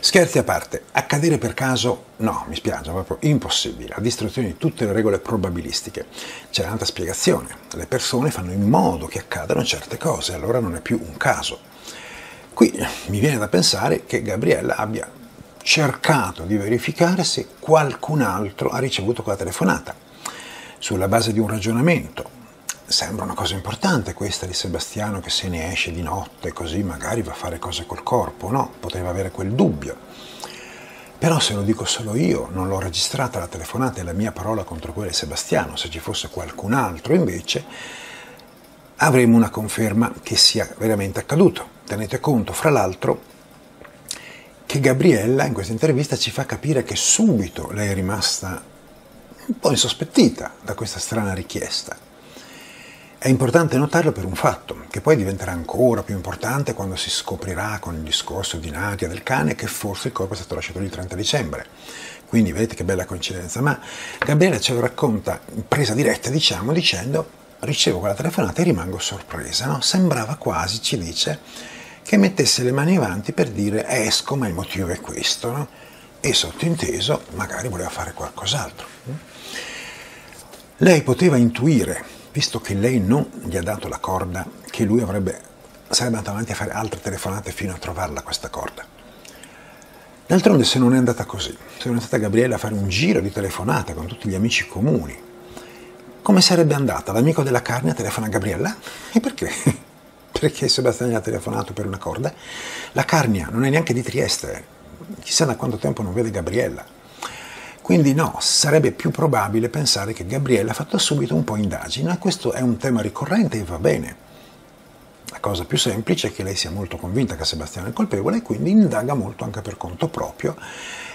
Scherzi a parte, accadere per caso no, mi spiace, è proprio impossibile, a distruzione di tutte le regole probabilistiche. C'è un'altra spiegazione, le persone fanno in modo che accadano certe cose, allora non è più un caso. Qui mi viene da pensare che Gabriella abbia cercato di verificare se qualcun altro ha ricevuto quella telefonata, sulla base di un ragionamento. Sembra una cosa importante questa di Sebastiano che se ne esce di notte così magari va a fare cose col corpo, no? Poteva avere quel dubbio. Però se lo dico solo io, non l'ho registrata la telefonata e la mia parola contro quella di Sebastiano, se ci fosse qualcun altro invece, avremo una conferma che sia veramente accaduto. Tenete conto, fra l'altro, che Gabriella in questa intervista ci fa capire che subito lei è rimasta un po' insospettita da questa strana richiesta. È importante notarlo per un fatto, che poi diventerà ancora più importante quando si scoprirà con il discorso di Nadia del cane che forse il corpo è stato lasciato lì il 30 dicembre. Quindi vedete che bella coincidenza. Ma Gabriella ce lo racconta in presa diretta, diciamo, dicendo ricevo quella telefonata e rimango sorpresa. No? Sembrava quasi, ci dice, che mettesse le mani avanti per dire esco, ma il motivo è questo. No? E sottinteso, magari voleva fare qualcos'altro. Lei poteva intuire, visto che lei non gli ha dato la corda, che lui avrebbe, sarebbe andato avanti a fare altre telefonate fino a trovarla questa corda. D'altronde se non è andata così, se non è stata Gabriella a fare un giro di telefonate con tutti gli amici comuni, come sarebbe andata? L'amico della carne telefona a Gabriella? E perché? Perché Sebastiano gli ha telefonato per una corda? La carnia non è neanche di Trieste, chissà da quanto tempo non vede Gabriella. Quindi no, sarebbe più probabile pensare che Gabriella ha fatto subito un po' indagine, questo è un tema ricorrente e va bene. La cosa più semplice è che lei sia molto convinta che Sebastiano è colpevole e quindi indaga molto anche per conto proprio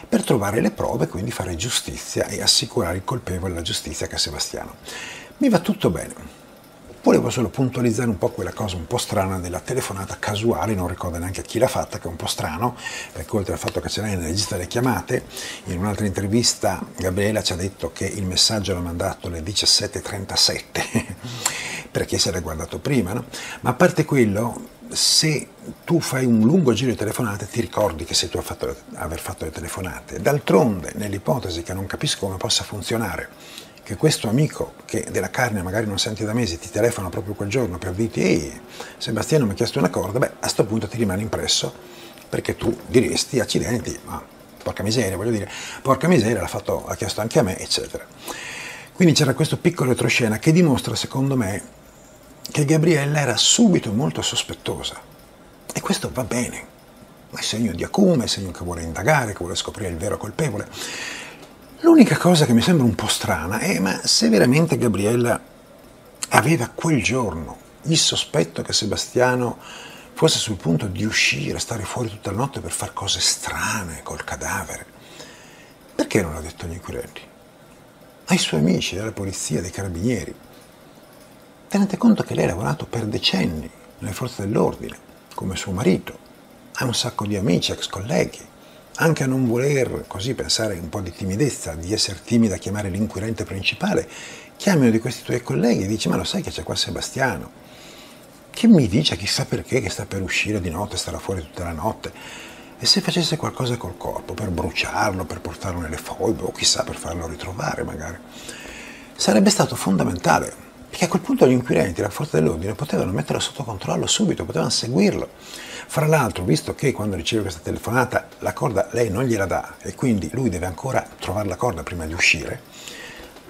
per trovare le prove, quindi fare giustizia e assicurare il colpevole alla giustizia che è Sebastiano. Mi va tutto bene. Volevo solo puntualizzare un po' quella cosa un po' strana della telefonata casuale, non ricordo neanche a chi l'ha fatta, che è un po' strano, perché oltre al fatto che ce l'hai nel registro delle chiamate, in un'altra intervista Gabriela ci ha detto che il messaggio l'ha mandato alle 17.37, perché si era guardato prima, no? Ma a parte quello, se tu fai un lungo giro di telefonate ti ricordi che sei tu a fatto, aver fatto le telefonate. D'altronde, nell'ipotesi che non capisco come possa funzionare, che questo amico che della carne magari non senti da mesi ti telefona proprio quel giorno per dirti ehi Sebastiano mi ha chiesto una corda, beh a questo punto ti rimane impresso perché tu diresti accidenti, ma porca miseria, voglio dire, porca miseria l'ha, fatto, l'ha chiesto anche a me, eccetera. Quindi c'era questo piccolo retroscena che dimostra secondo me che Gabriella era subito molto sospettosa e questo va bene, è segno di acume, è segno che vuole indagare, che vuole scoprire il vero colpevole. L'unica cosa che mi sembra un po' strana è ma se veramente Gabriella aveva quel giorno il sospetto che Sebastiano fosse sul punto di uscire, stare fuori tutta la notte per fare cose strane col cadavere, perché non l'ha detto agli inquirenti? Ai suoi amici della polizia, dei carabinieri. Tenete conto che lei ha lavorato per decenni nelle forze dell'ordine, come suo marito. ha un sacco di amici, ex colleghi, anche a non voler così pensare un po' di timidezza, di essere timida a chiamare l'inquirente principale, chiami uno di questi tuoi colleghi e dici ma lo sai che c'è qua Sebastiano, che mi dice chissà perché che sta per uscire di notte, starà fuori tutta la notte. E se facesse qualcosa col corpo, per bruciarlo, per portarlo nelle foibe, o chissà per farlo ritrovare magari, sarebbe stato fondamentale, perché a quel punto gli inquirenti, la forza dell'ordine, potevano metterlo sotto controllo subito, potevano seguirlo. Fra l'altro, visto che quando riceve questa telefonata la corda lei non gliela dà e quindi lui deve ancora trovare la corda prima di uscire,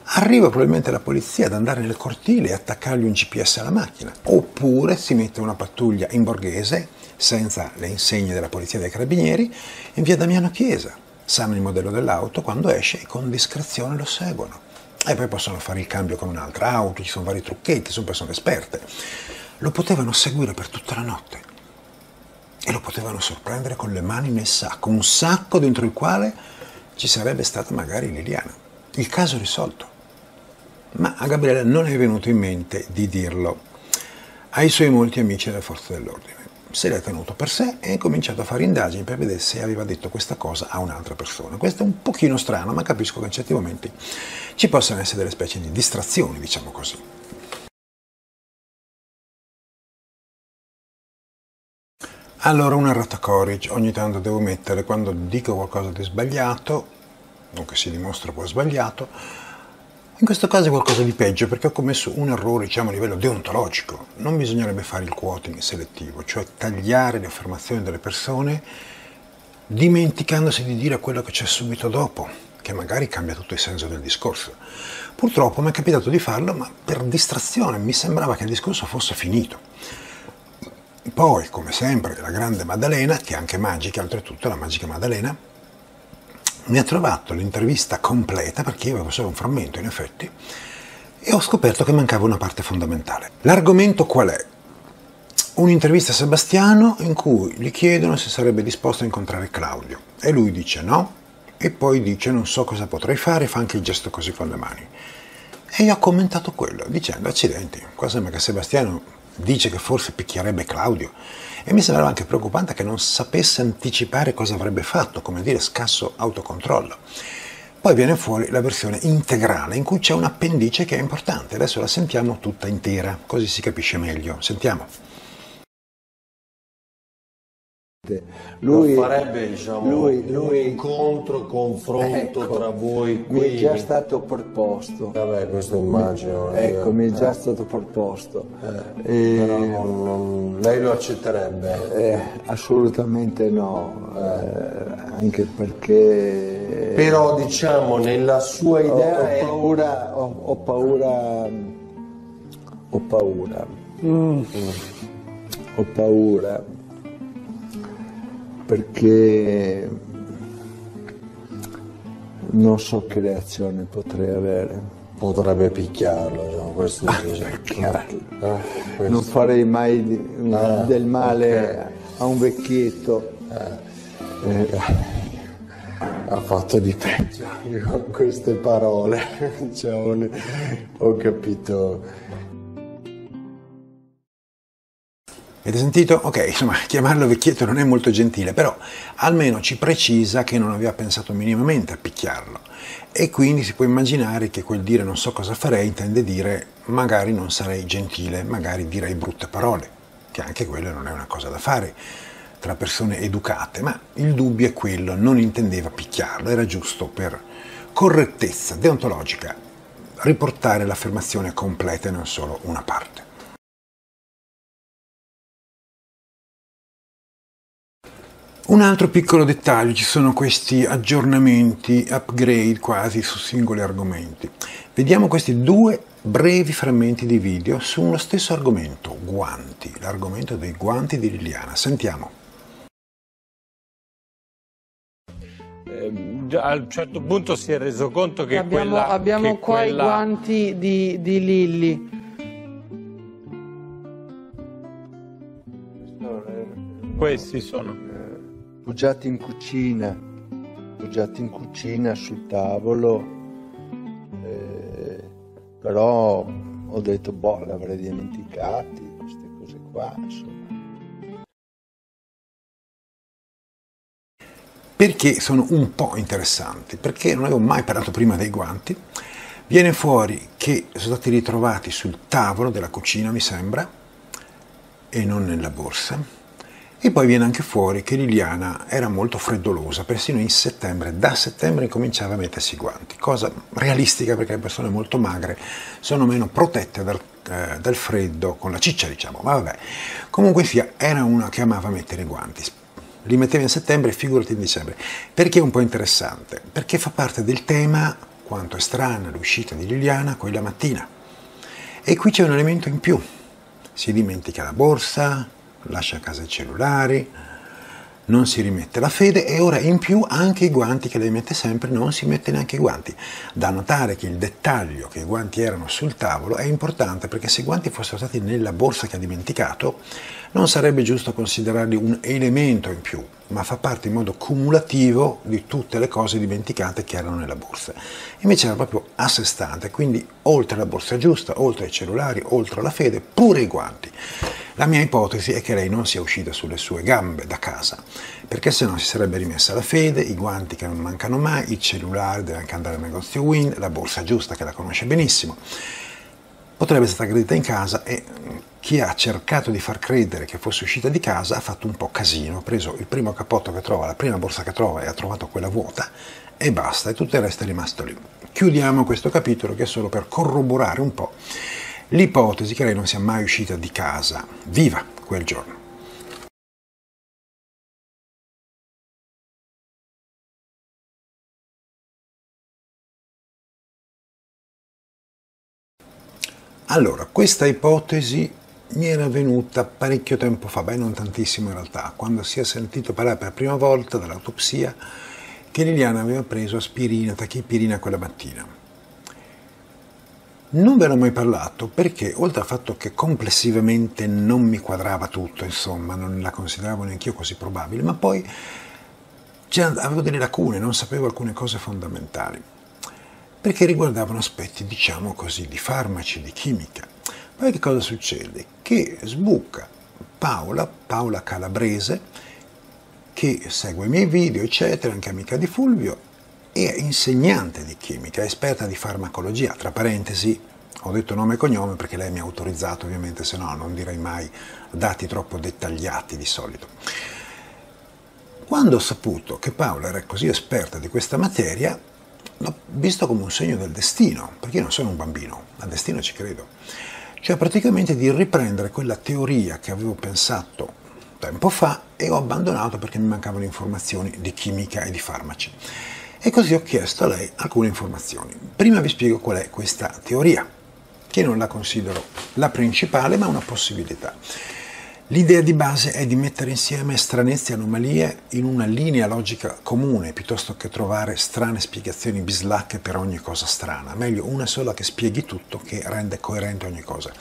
arriva probabilmente la polizia ad andare nel cortile e attaccargli un GPS alla macchina, oppure si mette una pattuglia in borghese, senza le insegne della polizia dei carabinieri, in via Damiano Chiesa, sanno il modello dell'auto, quando esce e con discrezione lo seguono. E poi possono fare il cambio con un'altra auto, ci sono vari trucchetti, sono persone esperte. Lo potevano seguire per tutta la notte e lo potevano sorprendere con le mani nel sacco, un sacco dentro il quale ci sarebbe stata magari Liliana. Il caso risolto ma a Gabriele non è venuto in mente di dirlo ai suoi molti amici delle forze dell'ordine. Se l'è tenuto per sé e ha cominciato a fare indagini per vedere se aveva detto questa cosa a un'altra persona. Questo è un pochino strano, ma capisco che in certi momenti ci possano essere delle specie di distrazioni, diciamo così. Allora, una errata corrige ogni tanto devo mettere quando dico qualcosa di sbagliato, o che si dimostra poi sbagliato, in questo caso è qualcosa di peggio perché ho commesso un errore diciamo, a livello deontologico. Non bisognerebbe fare il quoting selettivo, cioè tagliare le affermazioni delle persone dimenticandosi di dire quello che c'è subito dopo, che magari cambia tutto il senso del discorso. Purtroppo mi è capitato di farlo, ma per distrazione mi sembrava che il discorso fosse finito. Poi, come sempre, la grande Maddalena, che è anche magica, oltretutto la magica Maddalena, mi ha trovato l'intervista completa, perché io avevo solo un frammento in effetti, e ho scoperto che mancava una parte fondamentale. L'argomento qual è? Un'intervista a Sebastiano in cui gli chiedono se sarebbe disposto a incontrare Claudio e lui dice no e poi dice non so cosa potrei fare, fa anche il gesto così con le mani. E io ho commentato quello dicendo accidenti, qua sembra che Sebastiano dice che forse picchierebbe Claudio e mi sembrava anche preoccupante che non sapesse anticipare cosa avrebbe fatto, come dire scasso autocontrollo. Poi viene fuori la versione integrale in cui c'è un appendice che è importante, adesso la sentiamo tutta intera, così si capisce meglio. Sentiamo. Lui farebbe diciamo, lui, lui, un incontro, confronto ecco, tra voi qui. Mi è già stato proposto. Vabbè, questo immagino. Ecco, mi è già eh. stato proposto. Eh, e... non, non, lei lo accetterebbe? Eh, assolutamente no, eh, anche perché... Però diciamo nella sua idea... Ho, ho paura, ho, ho, paura, ho paura, mm. ho paura perché non so che reazione potrei avere. Potrebbe picchiarlo, diciamo, questo ah, picchiarlo. Eh, questo. Non farei mai di, ah, del male okay. a un vecchietto. Eh. Eh. Ha fatto di peggio con queste parole, cioè, ho capito Avete sentito? Ok, insomma, chiamarlo vecchietto non è molto gentile, però almeno ci precisa che non aveva pensato minimamente a picchiarlo. E quindi si può immaginare che quel dire non so cosa farei intende dire magari non sarei gentile, magari direi brutte parole, che anche quello non è una cosa da fare tra persone educate, ma il dubbio è quello, non intendeva picchiarlo, era giusto per correttezza deontologica riportare l'affermazione completa e non solo una parte. Un altro piccolo dettaglio, ci sono questi aggiornamenti, upgrade quasi su singoli argomenti. Vediamo questi due brevi frammenti di video su uno stesso argomento, guanti, l'argomento dei guanti di Liliana. Sentiamo. Eh, a un certo punto si è reso conto che abbiamo, quella... Abbiamo che qua quella... i guanti di, di Lilli. Questi sono poggiati in cucina, poggiati in cucina sul tavolo, eh, però ho detto, boh, l'avrei dimenticati, queste cose qua, insomma. perché sono un po' interessanti, perché non avevo mai parlato prima dei guanti. Viene fuori che sono stati ritrovati sul tavolo della cucina, mi sembra, e non nella borsa. E poi viene anche fuori che Liliana era molto freddolosa, persino in settembre, da settembre cominciava a mettersi i guanti, cosa realistica perché le persone molto magre sono meno protette dal, eh, dal freddo con la ciccia, diciamo, ma vabbè. Comunque sia, era una che amava mettere i guanti, li metteva in settembre, figurati in dicembre. Perché è un po' interessante? Perché fa parte del tema quanto è strana l'uscita di Liliana quella mattina. E qui c'è un elemento in più. Si dimentica la borsa, lascia a casa i cellulari, non si rimette la fede e ora in più anche i guanti che lei mette sempre non si mette neanche i guanti. Da notare che il dettaglio che i guanti erano sul tavolo è importante perché se i guanti fossero stati nella borsa che ha dimenticato non sarebbe giusto considerarli un elemento in più, ma fa parte in modo cumulativo di tutte le cose dimenticate che erano nella borsa. Invece era proprio a sé stante, quindi oltre alla borsa giusta, oltre ai cellulari, oltre alla fede, pure i guanti. La mia ipotesi è che lei non sia uscita sulle sue gambe da casa, perché se no si sarebbe rimessa la fede, i guanti che non mancano mai, il cellulare, deve anche andare al negozio Win, la borsa giusta che la conosce benissimo. Potrebbe essere stata aggredita in casa e chi ha cercato di far credere che fosse uscita di casa ha fatto un po' casino, ha preso il primo cappotto che trova, la prima borsa che trova e ha trovato quella vuota e basta, e tutto il resto è rimasto lì. Chiudiamo questo capitolo che è solo per corroborare un po' l'ipotesi che lei non sia mai uscita di casa viva quel giorno. Allora, questa ipotesi mi era venuta parecchio tempo fa, beh non tantissimo in realtà, quando si è sentito parlare per la prima volta dall'autopsia che Liliana aveva preso aspirina, tachipirina quella mattina. Non ve l'ho mai parlato perché, oltre al fatto che complessivamente non mi quadrava tutto, insomma, non la consideravo neanche io così probabile, ma poi avevo delle lacune, non sapevo alcune cose fondamentali, perché riguardavano aspetti, diciamo così, di farmaci, di chimica. Poi che cosa succede? Che sbucca Paola, Paola Calabrese, che segue i miei video, eccetera, anche amica di Fulvio, è insegnante di chimica, esperta di farmacologia, tra parentesi, ho detto nome e cognome perché lei mi ha autorizzato ovviamente, se no non direi mai dati troppo dettagliati di solito. Quando ho saputo che Paola era così esperta di questa materia, l'ho visto come un segno del destino, perché io non sono un bambino, al destino ci credo. Cioè praticamente di riprendere quella teoria che avevo pensato tempo fa e ho abbandonato perché mi mancavano informazioni di chimica e di farmaci. E così ho chiesto a lei alcune informazioni. Prima vi spiego qual è questa teoria, che non la considero la principale, ma una possibilità. L'idea di base è di mettere insieme stranezze e anomalie in una linea logica comune, piuttosto che trovare strane spiegazioni bislacche per ogni cosa strana. Meglio una sola che spieghi tutto, che rende coerente ogni cosa.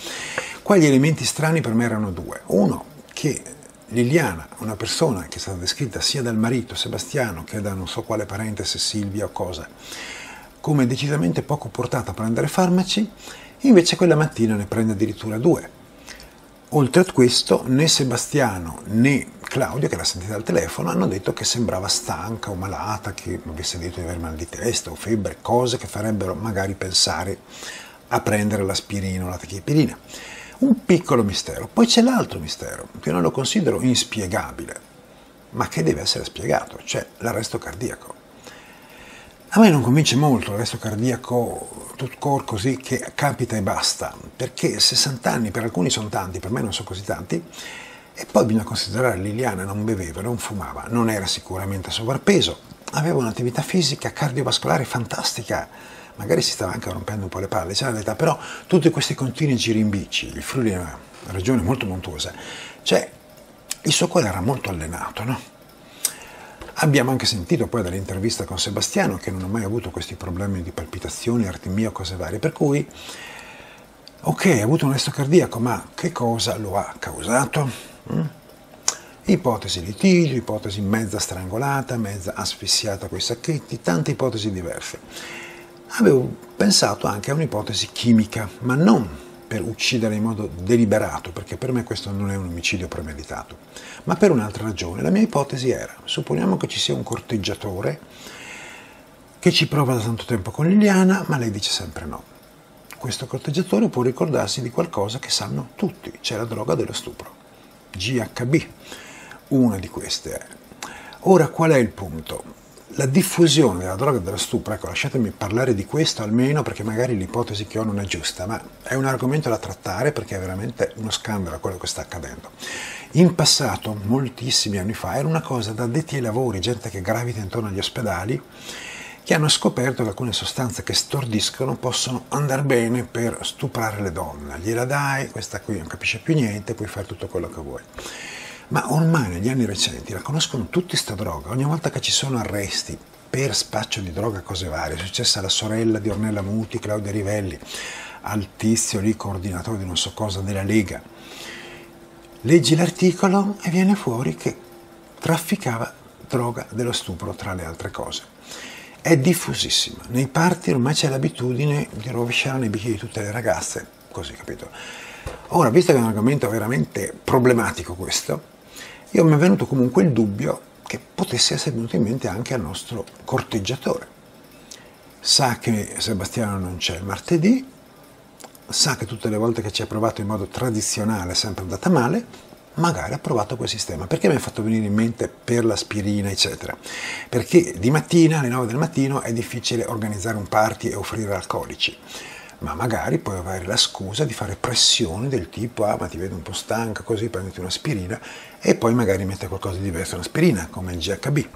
Qua gli elementi strani per me erano due. Uno, che Liliana, una persona che è stata descritta sia dal marito Sebastiano che da non so quale parente, se Silvia o cosa, come decisamente poco portata a prendere farmaci, invece quella mattina ne prende addirittura due. Oltre a questo, né Sebastiano né Claudio, che l'ha sentita al telefono, hanno detto che sembrava stanca o malata, che avesse detto di avere mal di testa o febbre, cose che farebbero magari pensare a prendere l'aspirina o la tachipirina un piccolo mistero. Poi c'è l'altro mistero, che non lo considero inspiegabile, ma che deve essere spiegato, cioè l'arresto cardiaco. A me non convince molto l'arresto cardiaco tutto core così che capita e basta, perché 60 anni per alcuni sono tanti, per me non sono così tanti, e poi bisogna considerare Liliana non beveva, non fumava, non era sicuramente sovrappeso, aveva un'attività fisica cardiovascolare fantastica, magari si stava anche rompendo un po' le palle, c'è la verità, però tutti questi continui giri in bici, il Friuli è una regione molto montuosa, cioè il suo cuore era molto allenato, no? Abbiamo anche sentito poi dall'intervista con Sebastiano che non ha mai avuto questi problemi di palpitazioni, artimia o cose varie, per cui, ok, ha avuto un arresto cardiaco, ma che cosa lo ha causato? Mm? Ipotesi litigio, ipotesi mezza strangolata, mezza asfissiata con i sacchetti, tante ipotesi diverse avevo pensato anche a un'ipotesi chimica, ma non per uccidere in modo deliberato, perché per me questo non è un omicidio premeditato, ma per un'altra ragione. La mia ipotesi era, supponiamo che ci sia un corteggiatore che ci prova da tanto tempo con Liliana, ma lei dice sempre no. Questo corteggiatore può ricordarsi di qualcosa che sanno tutti, c'è la droga dello stupro, GHB, una di queste è. Ora qual è il punto? La diffusione della droga dello stupro, ecco lasciatemi parlare di questo almeno perché magari l'ipotesi che ho non è giusta, ma è un argomento da trattare perché è veramente uno scandalo quello che sta accadendo. In passato, moltissimi anni fa, era una cosa da detti ai lavori, gente che gravita intorno agli ospedali, che hanno scoperto che alcune sostanze che stordiscono possono andare bene per stuprare le donne. Gliela dai, questa qui non capisce più niente, puoi fare tutto quello che vuoi. Ma ormai negli anni recenti la conoscono tutti sta droga, ogni volta che ci sono arresti per spaccio di droga cose varie, è successa alla sorella di Ornella Muti, Claudia Rivelli, al tizio lì coordinatore di non so cosa della Lega. Leggi l'articolo e viene fuori che trafficava droga dello stupro tra le altre cose. È diffusissima, nei parti ormai c'è l'abitudine di rovesciare nei bicchieri di tutte le ragazze, così capito? Ora, visto che è un argomento veramente problematico questo, io mi è venuto comunque il dubbio che potesse essere venuto in mente anche al nostro corteggiatore. Sa che Sebastiano non c'è martedì, sa che tutte le volte che ci ha provato in modo tradizionale è sempre andata male, magari ha provato quel sistema. Perché mi ha fatto venire in mente per l'aspirina, eccetera? Perché di mattina, alle 9 del mattino, è difficile organizzare un party e offrire alcolici ma magari puoi avere la scusa di fare pressioni del tipo ah ma ti vedo un po' stanca così prenditi un'aspirina e poi magari mette qualcosa di diverso un'aspirina come il GHB.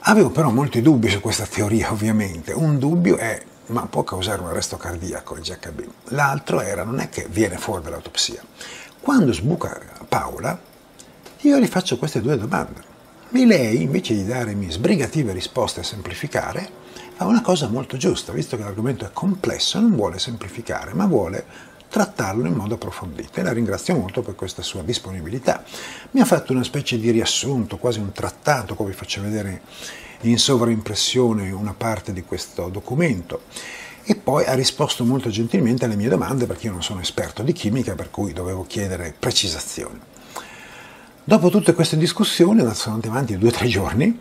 Avevo però molti dubbi su questa teoria ovviamente, un dubbio è ma può causare un arresto cardiaco il GHB, l'altro era non è che viene fuori dall'autopsia. Quando sbuca Paola io gli faccio queste due domande e lei invece di darmi sbrigative risposte a semplificare fa una cosa molto giusta, visto che l'argomento è complesso, non vuole semplificare, ma vuole trattarlo in modo approfondito e la ringrazio molto per questa sua disponibilità. Mi ha fatto una specie di riassunto, quasi un trattato, come vi faccio vedere in sovraimpressione una parte di questo documento e poi ha risposto molto gentilmente alle mie domande perché io non sono esperto di chimica per cui dovevo chiedere precisazioni. Dopo tutte queste discussioni, sono andati avanti due o tre giorni,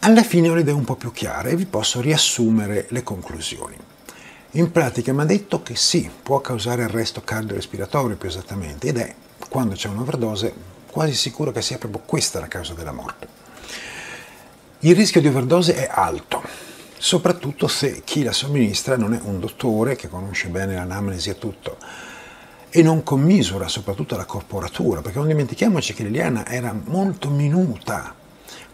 alla fine ho le idee un po' più chiare e vi posso riassumere le conclusioni. In pratica mi ha detto che sì, può causare arresto cardiorespiratorio più esattamente, ed è, quando c'è un'overdose, quasi sicuro che sia proprio questa la causa della morte. Il rischio di overdose è alto, soprattutto se chi la somministra non è un dottore che conosce bene l'anamnesi e tutto, e non commisura soprattutto la corporatura, perché non dimentichiamoci che Liliana era molto minuta,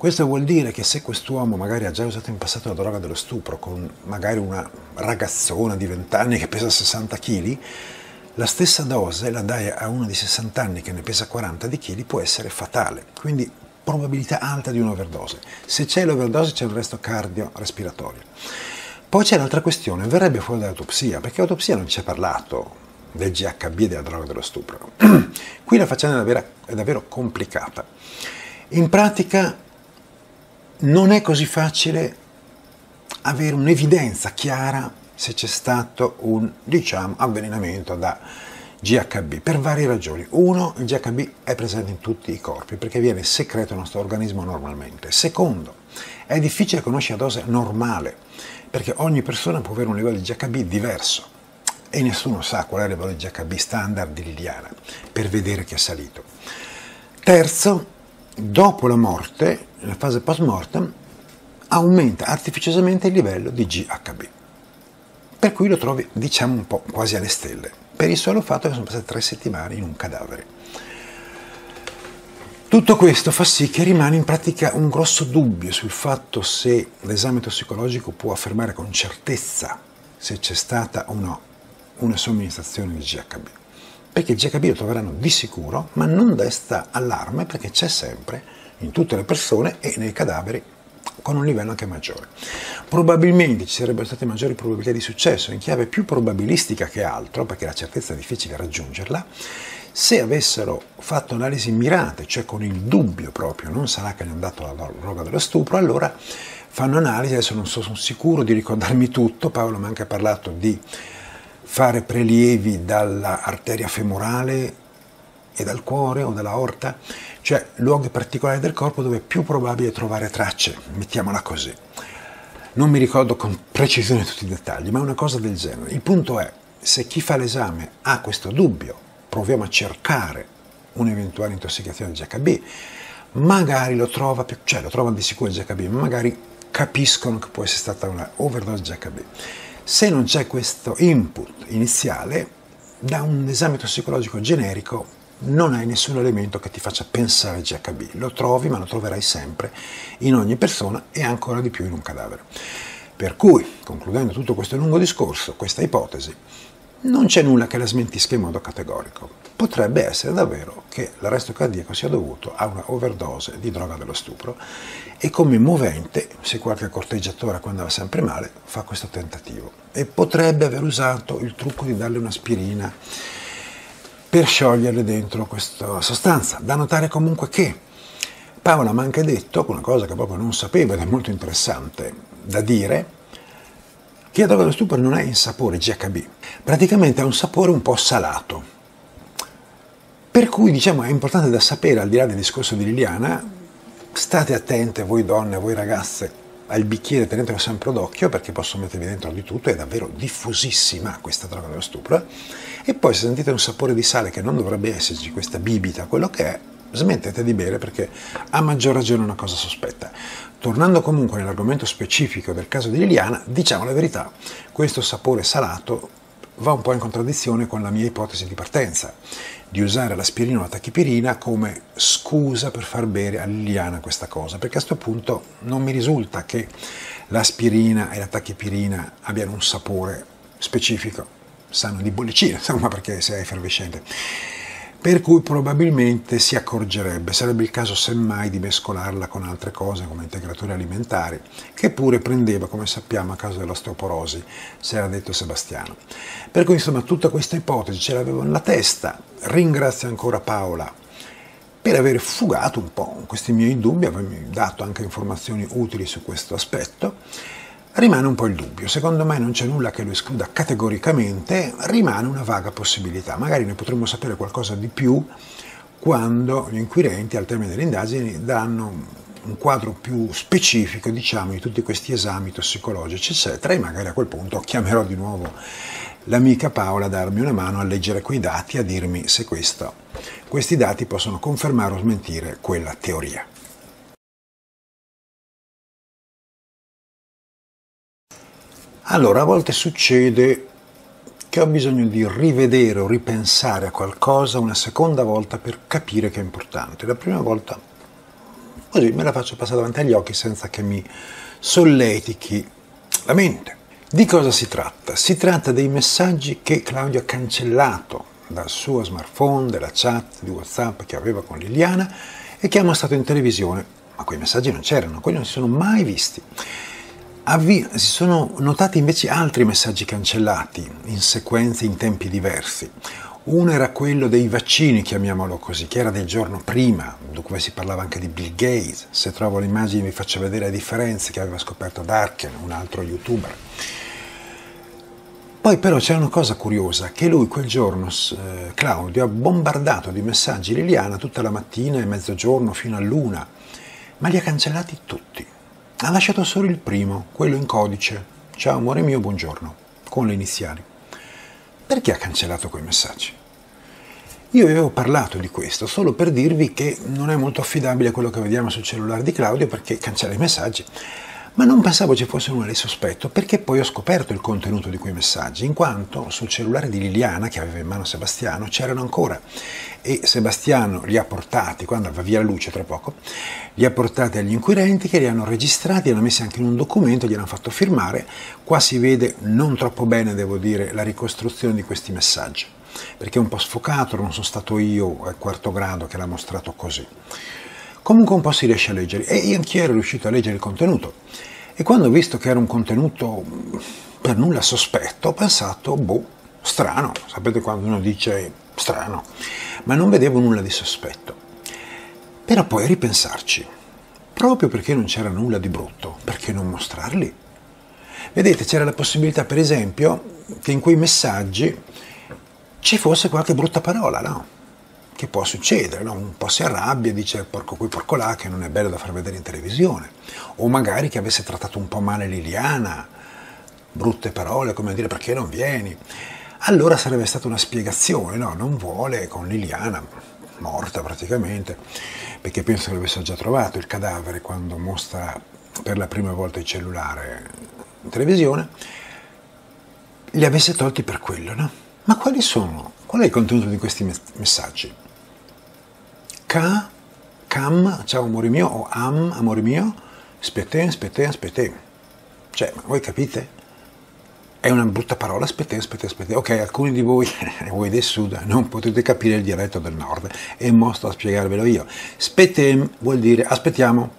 questo vuol dire che se quest'uomo magari ha già usato in passato la droga dello stupro con magari una ragazzona di 20 anni che pesa 60 kg, la stessa dose la dai a uno di 60 anni che ne pesa 40 di kg può essere fatale. Quindi probabilità alta di un'overdose. Se c'è l'overdose c'è un resto cardio-respiratorio. Poi c'è l'altra questione, verrebbe fuori dall'autopsia, perché l'autopsia non ci ha parlato del GHB e della droga dello stupro. Qui la faccenda è davvero, è davvero complicata. In pratica non è così facile avere un'evidenza chiara se c'è stato un diciamo, avvelenamento da GHB per varie ragioni. Uno, il GHB è presente in tutti i corpi perché viene secreto nel nostro organismo normalmente. Secondo, è difficile conoscere la dose normale perché ogni persona può avere un livello di GHB diverso e nessuno sa qual è il livello di GHB standard di Liliana per vedere che è salito. Terzo, dopo la morte, nella fase post mortem, aumenta artificiosamente il livello di GHB. Per cui lo trovi, diciamo, un po' quasi alle stelle, per il solo fatto che sono passate tre settimane in un cadavere. Tutto questo fa sì che rimane in pratica un grosso dubbio sul fatto se l'esame tossicologico può affermare con certezza se c'è stata o no una somministrazione di GHB perché il GHB lo troveranno di sicuro, ma non desta allarme perché c'è sempre in tutte le persone e nei cadaveri con un livello anche maggiore. Probabilmente ci sarebbero state maggiori probabilità di successo in chiave più probabilistica che altro, perché la certezza è difficile raggiungerla, se avessero fatto analisi mirate, cioè con il dubbio proprio, non sarà che gli hanno dato la droga dello stupro, allora fanno analisi, adesso non sono sicuro di ricordarmi tutto, Paolo mi ha anche parlato di fare prelievi dall'arteria femorale e dal cuore o dalla aorta, cioè luoghi particolari del corpo dove è più probabile trovare tracce, mettiamola così. Non mi ricordo con precisione tutti i dettagli, ma è una cosa del genere. Il punto è, se chi fa l'esame ha questo dubbio, proviamo a cercare un'eventuale intossicazione del GHB, magari lo trova, cioè lo trovano di sicuro il GHB, ma magari capiscono che può essere stata una overdose GHB. Se non c'è questo input iniziale, da un esame tossicologico generico non hai nessun elemento che ti faccia pensare GHB. Lo trovi, ma lo troverai sempre in ogni persona e ancora di più in un cadavere. Per cui, concludendo tutto questo lungo discorso, questa ipotesi, non c'è nulla che la smentisca in modo categorico. Potrebbe essere davvero che l'arresto cardiaco sia dovuto a una overdose di droga dello stupro e come movente, se qualche corteggiatore quando va sempre male, fa questo tentativo. E potrebbe aver usato il trucco di darle un'aspirina per scioglierle dentro questa sostanza. Da notare comunque che Paola mi ha anche detto, una cosa che proprio non sapevo ed è molto interessante da dire, che la droga dello stupro non è in sapore GHB, praticamente ha un sapore un po' salato. Per cui diciamo è importante da sapere, al di là del discorso di Liliana, state attente voi donne, voi ragazze, al bicchiere tenetelo sempre d'occhio perché posso mettervi dentro di tutto, è davvero diffusissima questa droga dello stupro. E poi se sentite un sapore di sale che non dovrebbe esserci, questa bibita, quello che è, smettete di bere perché a maggior ragione è una cosa sospetta. Tornando comunque nell'argomento specifico del caso di Liliana, diciamo la verità, questo sapore salato va un po' in contraddizione con la mia ipotesi di partenza, di usare l'aspirina o la tachipirina come scusa per far bere a Liliana questa cosa, perché a questo punto non mi risulta che l'aspirina e la tachipirina abbiano un sapore specifico, sanno di bollicina, insomma, perché se è effervescente per cui probabilmente si accorgerebbe, sarebbe il caso semmai di mescolarla con altre cose come integratori alimentari, che pure prendeva, come sappiamo, a causa dell'osteoporosi, si era detto Sebastiano. Per cui insomma tutta questa ipotesi ce l'avevo nella testa, ringrazio ancora Paola per aver fugato un po' questi miei dubbi, avermi dato anche informazioni utili su questo aspetto Rimane un po' il dubbio, secondo me non c'è nulla che lo escluda categoricamente, rimane una vaga possibilità, magari ne potremmo sapere qualcosa di più quando gli inquirenti al termine delle indagini danno un quadro più specifico diciamo, di tutti questi esami tossicologici eccetera e magari a quel punto chiamerò di nuovo l'amica Paola a darmi una mano a leggere quei dati a dirmi se questo, questi dati possono confermare o smentire quella teoria. Allora, a volte succede che ho bisogno di rivedere o ripensare a qualcosa una seconda volta per capire che è importante. La prima volta così me la faccio passare davanti agli occhi senza che mi solletichi la mente. Di cosa si tratta? Si tratta dei messaggi che Claudio ha cancellato dal suo smartphone, della chat di WhatsApp che aveva con Liliana e che ha mostrato in televisione. Ma quei messaggi non c'erano, quelli non si sono mai visti. Avvi- si sono notati invece altri messaggi cancellati in sequenze in tempi diversi. Uno era quello dei vaccini, chiamiamolo così, che era del giorno prima, dove si parlava anche di Bill Gates. Se trovo le immagini vi faccio vedere le differenze che aveva scoperto Darken, un altro youtuber. Poi però c'è una cosa curiosa, che lui quel giorno, eh, Claudio, ha bombardato di messaggi Liliana tutta la mattina e mezzogiorno fino a luna, ma li ha cancellati tutti. Ha lasciato solo il primo, quello in codice. Ciao amore mio, buongiorno, con le iniziali. Perché ha cancellato quei messaggi? Io avevo parlato di questo solo per dirvi che non è molto affidabile quello che vediamo sul cellulare di Claudio perché cancella i messaggi ma non pensavo ci fosse nulla di sospetto perché poi ho scoperto il contenuto di quei messaggi, in quanto sul cellulare di Liliana, che aveva in mano Sebastiano, c'erano ancora e Sebastiano li ha portati, quando va via la luce tra poco, li ha portati agli inquirenti che li hanno registrati, li hanno messi anche in un documento, gli hanno fatto firmare, qua si vede non troppo bene, devo dire, la ricostruzione di questi messaggi, perché è un po' sfocato, non sono stato io al quarto grado che l'ha mostrato così. Comunque un po' si riesce a leggere e io anch'io ero riuscito a leggere il contenuto e quando ho visto che era un contenuto per nulla sospetto ho pensato, boh, strano, sapete quando uno dice strano, ma non vedevo nulla di sospetto. Però poi a ripensarci, proprio perché non c'era nulla di brutto, perché non mostrarli? Vedete, c'era la possibilità, per esempio, che in quei messaggi ci fosse qualche brutta parola, no? Che può succedere, no? Un po' si arrabbia, dice porco qui, porco là, che non è bello da far vedere in televisione. O magari che avesse trattato un po' male Liliana, brutte parole, come dire perché non vieni. Allora sarebbe stata una spiegazione, no? Non vuole con Liliana, morta praticamente, perché penso che l'avesse già trovato il cadavere quando mostra per la prima volta il cellulare in televisione, li avesse tolti per quello, no? Ma quali sono? Qual è il contenuto di questi messaggi? K, cam, ciao amore mio, o am, amore mio, speten, speten, speten. Cioè, ma voi capite? È una brutta parola, aspettate, aspettate, aspettate. Ok, alcuni di voi, voi del sud, non potete capire il dialetto del nord e mostro a spiegarvelo io. Spetem vuol dire aspettiamo.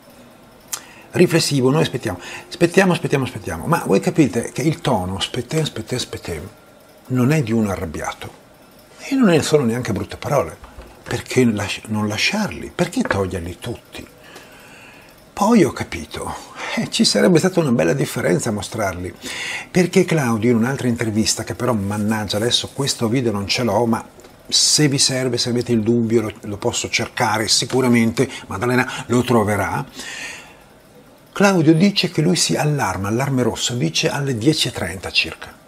Riflessivo, noi aspettiamo. Aspettiamo, aspettiamo, aspettiamo. Ma voi capite che il tono spetem, spetem, spetem non è di uno arrabbiato e non sono neanche brutte parole. Perché non lasciarli? Perché toglierli tutti? Poi ho capito, eh, ci sarebbe stata una bella differenza a mostrarli, perché Claudio in un'altra intervista, che però mannaggia adesso questo video non ce l'ho, ma se vi serve, se avete il dubbio, lo, lo posso cercare sicuramente, Maddalena lo troverà. Claudio dice che lui si allarma, allarme rosso, dice alle 10.30 circa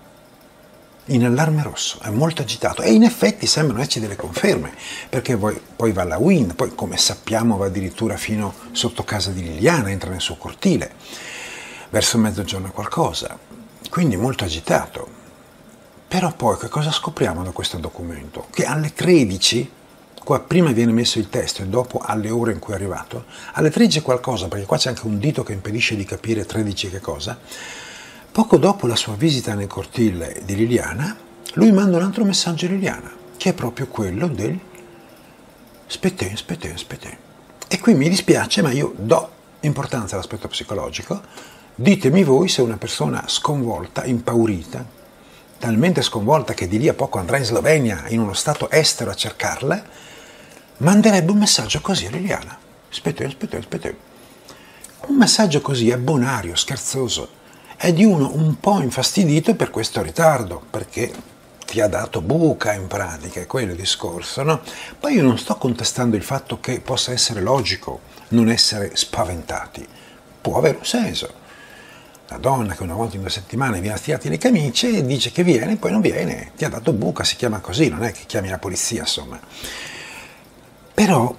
in allarme rosso, è molto agitato e in effetti sembrano esserci delle conferme, perché poi, poi va alla Wind, poi come sappiamo va addirittura fino sotto casa di Liliana, entra nel suo cortile, verso mezzogiorno qualcosa, quindi molto agitato. Però poi che cosa scopriamo da questo documento? Che alle 13, qua prima viene messo il testo e dopo alle ore in cui è arrivato, alle 13 qualcosa, perché qua c'è anche un dito che impedisce di capire 13 che cosa, Poco dopo la sua visita nel cortile di Liliana, lui manda un altro messaggio a Liliana, che è proprio quello del spetè, spetè, spetè. E qui mi dispiace, ma io do importanza all'aspetto psicologico. Ditemi voi se una persona sconvolta, impaurita, talmente sconvolta che di lì a poco andrà in Slovenia, in uno stato estero a cercarla, manderebbe un messaggio così a Liliana. Spetè, spetè, spetè. Un messaggio così è bonario, scherzoso, è di uno un po' infastidito per questo ritardo, perché ti ha dato buca in pratica, è quello il discorso, no? Poi io non sto contestando il fatto che possa essere logico non essere spaventati, può avere un senso. La donna che una volta in due settimane viene a stirarti le camicie e dice che viene, poi non viene, ti ha dato buca, si chiama così, non è che chiami la polizia, insomma. Però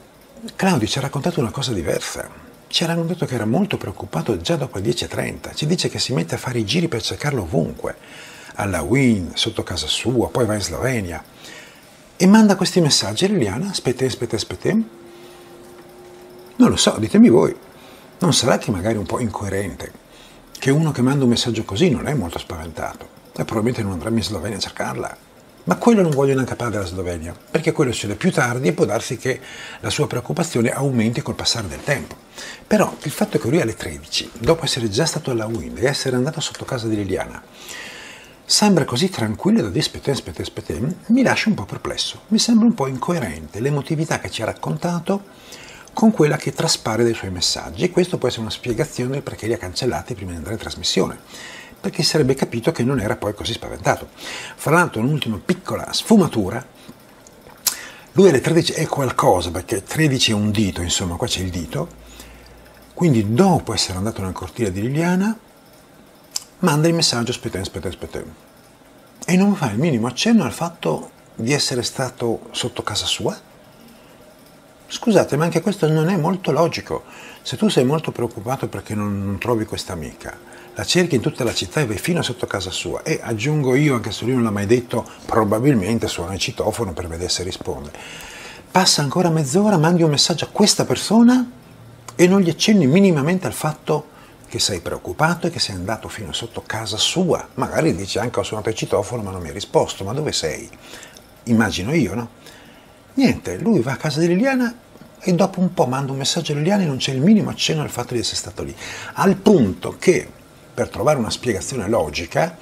Claudio ci ha raccontato una cosa diversa ci hanno detto che era molto preoccupato già dopo le 10.30. Ci dice che si mette a fare i giri per cercarlo ovunque, alla Win, sotto casa sua, poi va in Slovenia. E manda questi messaggi Liliana, aspetta, aspetta, aspetta. Non lo so, ditemi voi. Non sarà che magari un po' incoerente, che uno che manda un messaggio così non è molto spaventato e probabilmente non andrà in Slovenia a cercarla. Ma quello non voglio neanche parlare della Slovenia, perché quello succede più tardi e può darsi che la sua preoccupazione aumenti col passare del tempo. Però il fatto che lui alle 13, dopo essere già stato alla Wind e essere andato sotto casa di Liliana, sembra così tranquillo da dire aspetta, aspetta, aspetta, mi lascia un po' perplesso, mi sembra un po' incoerente l'emotività che ci ha raccontato con quella che traspare dai suoi messaggi. E questo può essere una spiegazione perché li ha cancellati prima di andare in trasmissione perché sarebbe capito che non era poi così spaventato. Fra l'altro, un'ultima piccola sfumatura, lui alle 13 è qualcosa, perché 13 è un dito, insomma, qua c'è il dito, quindi dopo essere andato nel cortile di Liliana, manda il messaggio aspetta, aspetta, aspetta, e non fa il minimo accenno al fatto di essere stato sotto casa sua? Scusate, ma anche questo non è molto logico. Se tu sei molto preoccupato perché non, non trovi questa amica, la cerchi in tutta la città e vai fino sotto casa sua. E aggiungo io, anche se lui non l'ha mai detto, probabilmente suona il citofono per vedere se risponde. Passa ancora mezz'ora, mandi un messaggio a questa persona e non gli accenni minimamente al fatto che sei preoccupato e che sei andato fino sotto casa sua. Magari dici anche ho suonato il citofono ma non mi ha risposto, ma dove sei? Immagino io, no? Niente, lui va a casa di Liliana e dopo un po' manda un messaggio a Liliana e non c'è il minimo accenno al fatto di essere stato lì. Al punto che per trovare una spiegazione logica,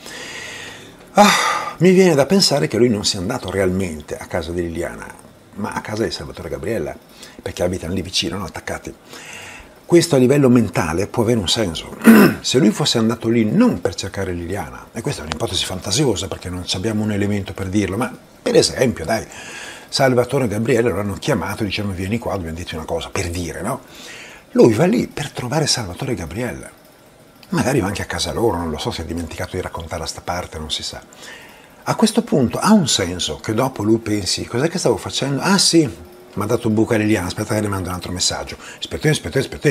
ah, mi viene da pensare che lui non sia andato realmente a casa di Liliana, ma a casa di Salvatore Gabriella, perché abitano lì vicino, no? attaccati. questo a livello mentale può avere un senso. Se lui fosse andato lì non per cercare Liliana, e questa è un'ipotesi fantasiosa perché non abbiamo un elemento per dirlo, ma per esempio, dai, Salvatore e Gabriele lo hanno chiamato dicevano vieni qua, dobbiamo dirti una cosa, per dire, no? Lui va lì per trovare Salvatore e Gabriele. Magari va anche a casa loro, non lo so se ha dimenticato di raccontare a sta parte, non si sa. A questo punto ha un senso che dopo lui pensi, cos'è che stavo facendo? Ah sì, mi ha dato un buco a Liliana, aspetta che le mando un altro messaggio. Aspetta, aspetta, aspetta.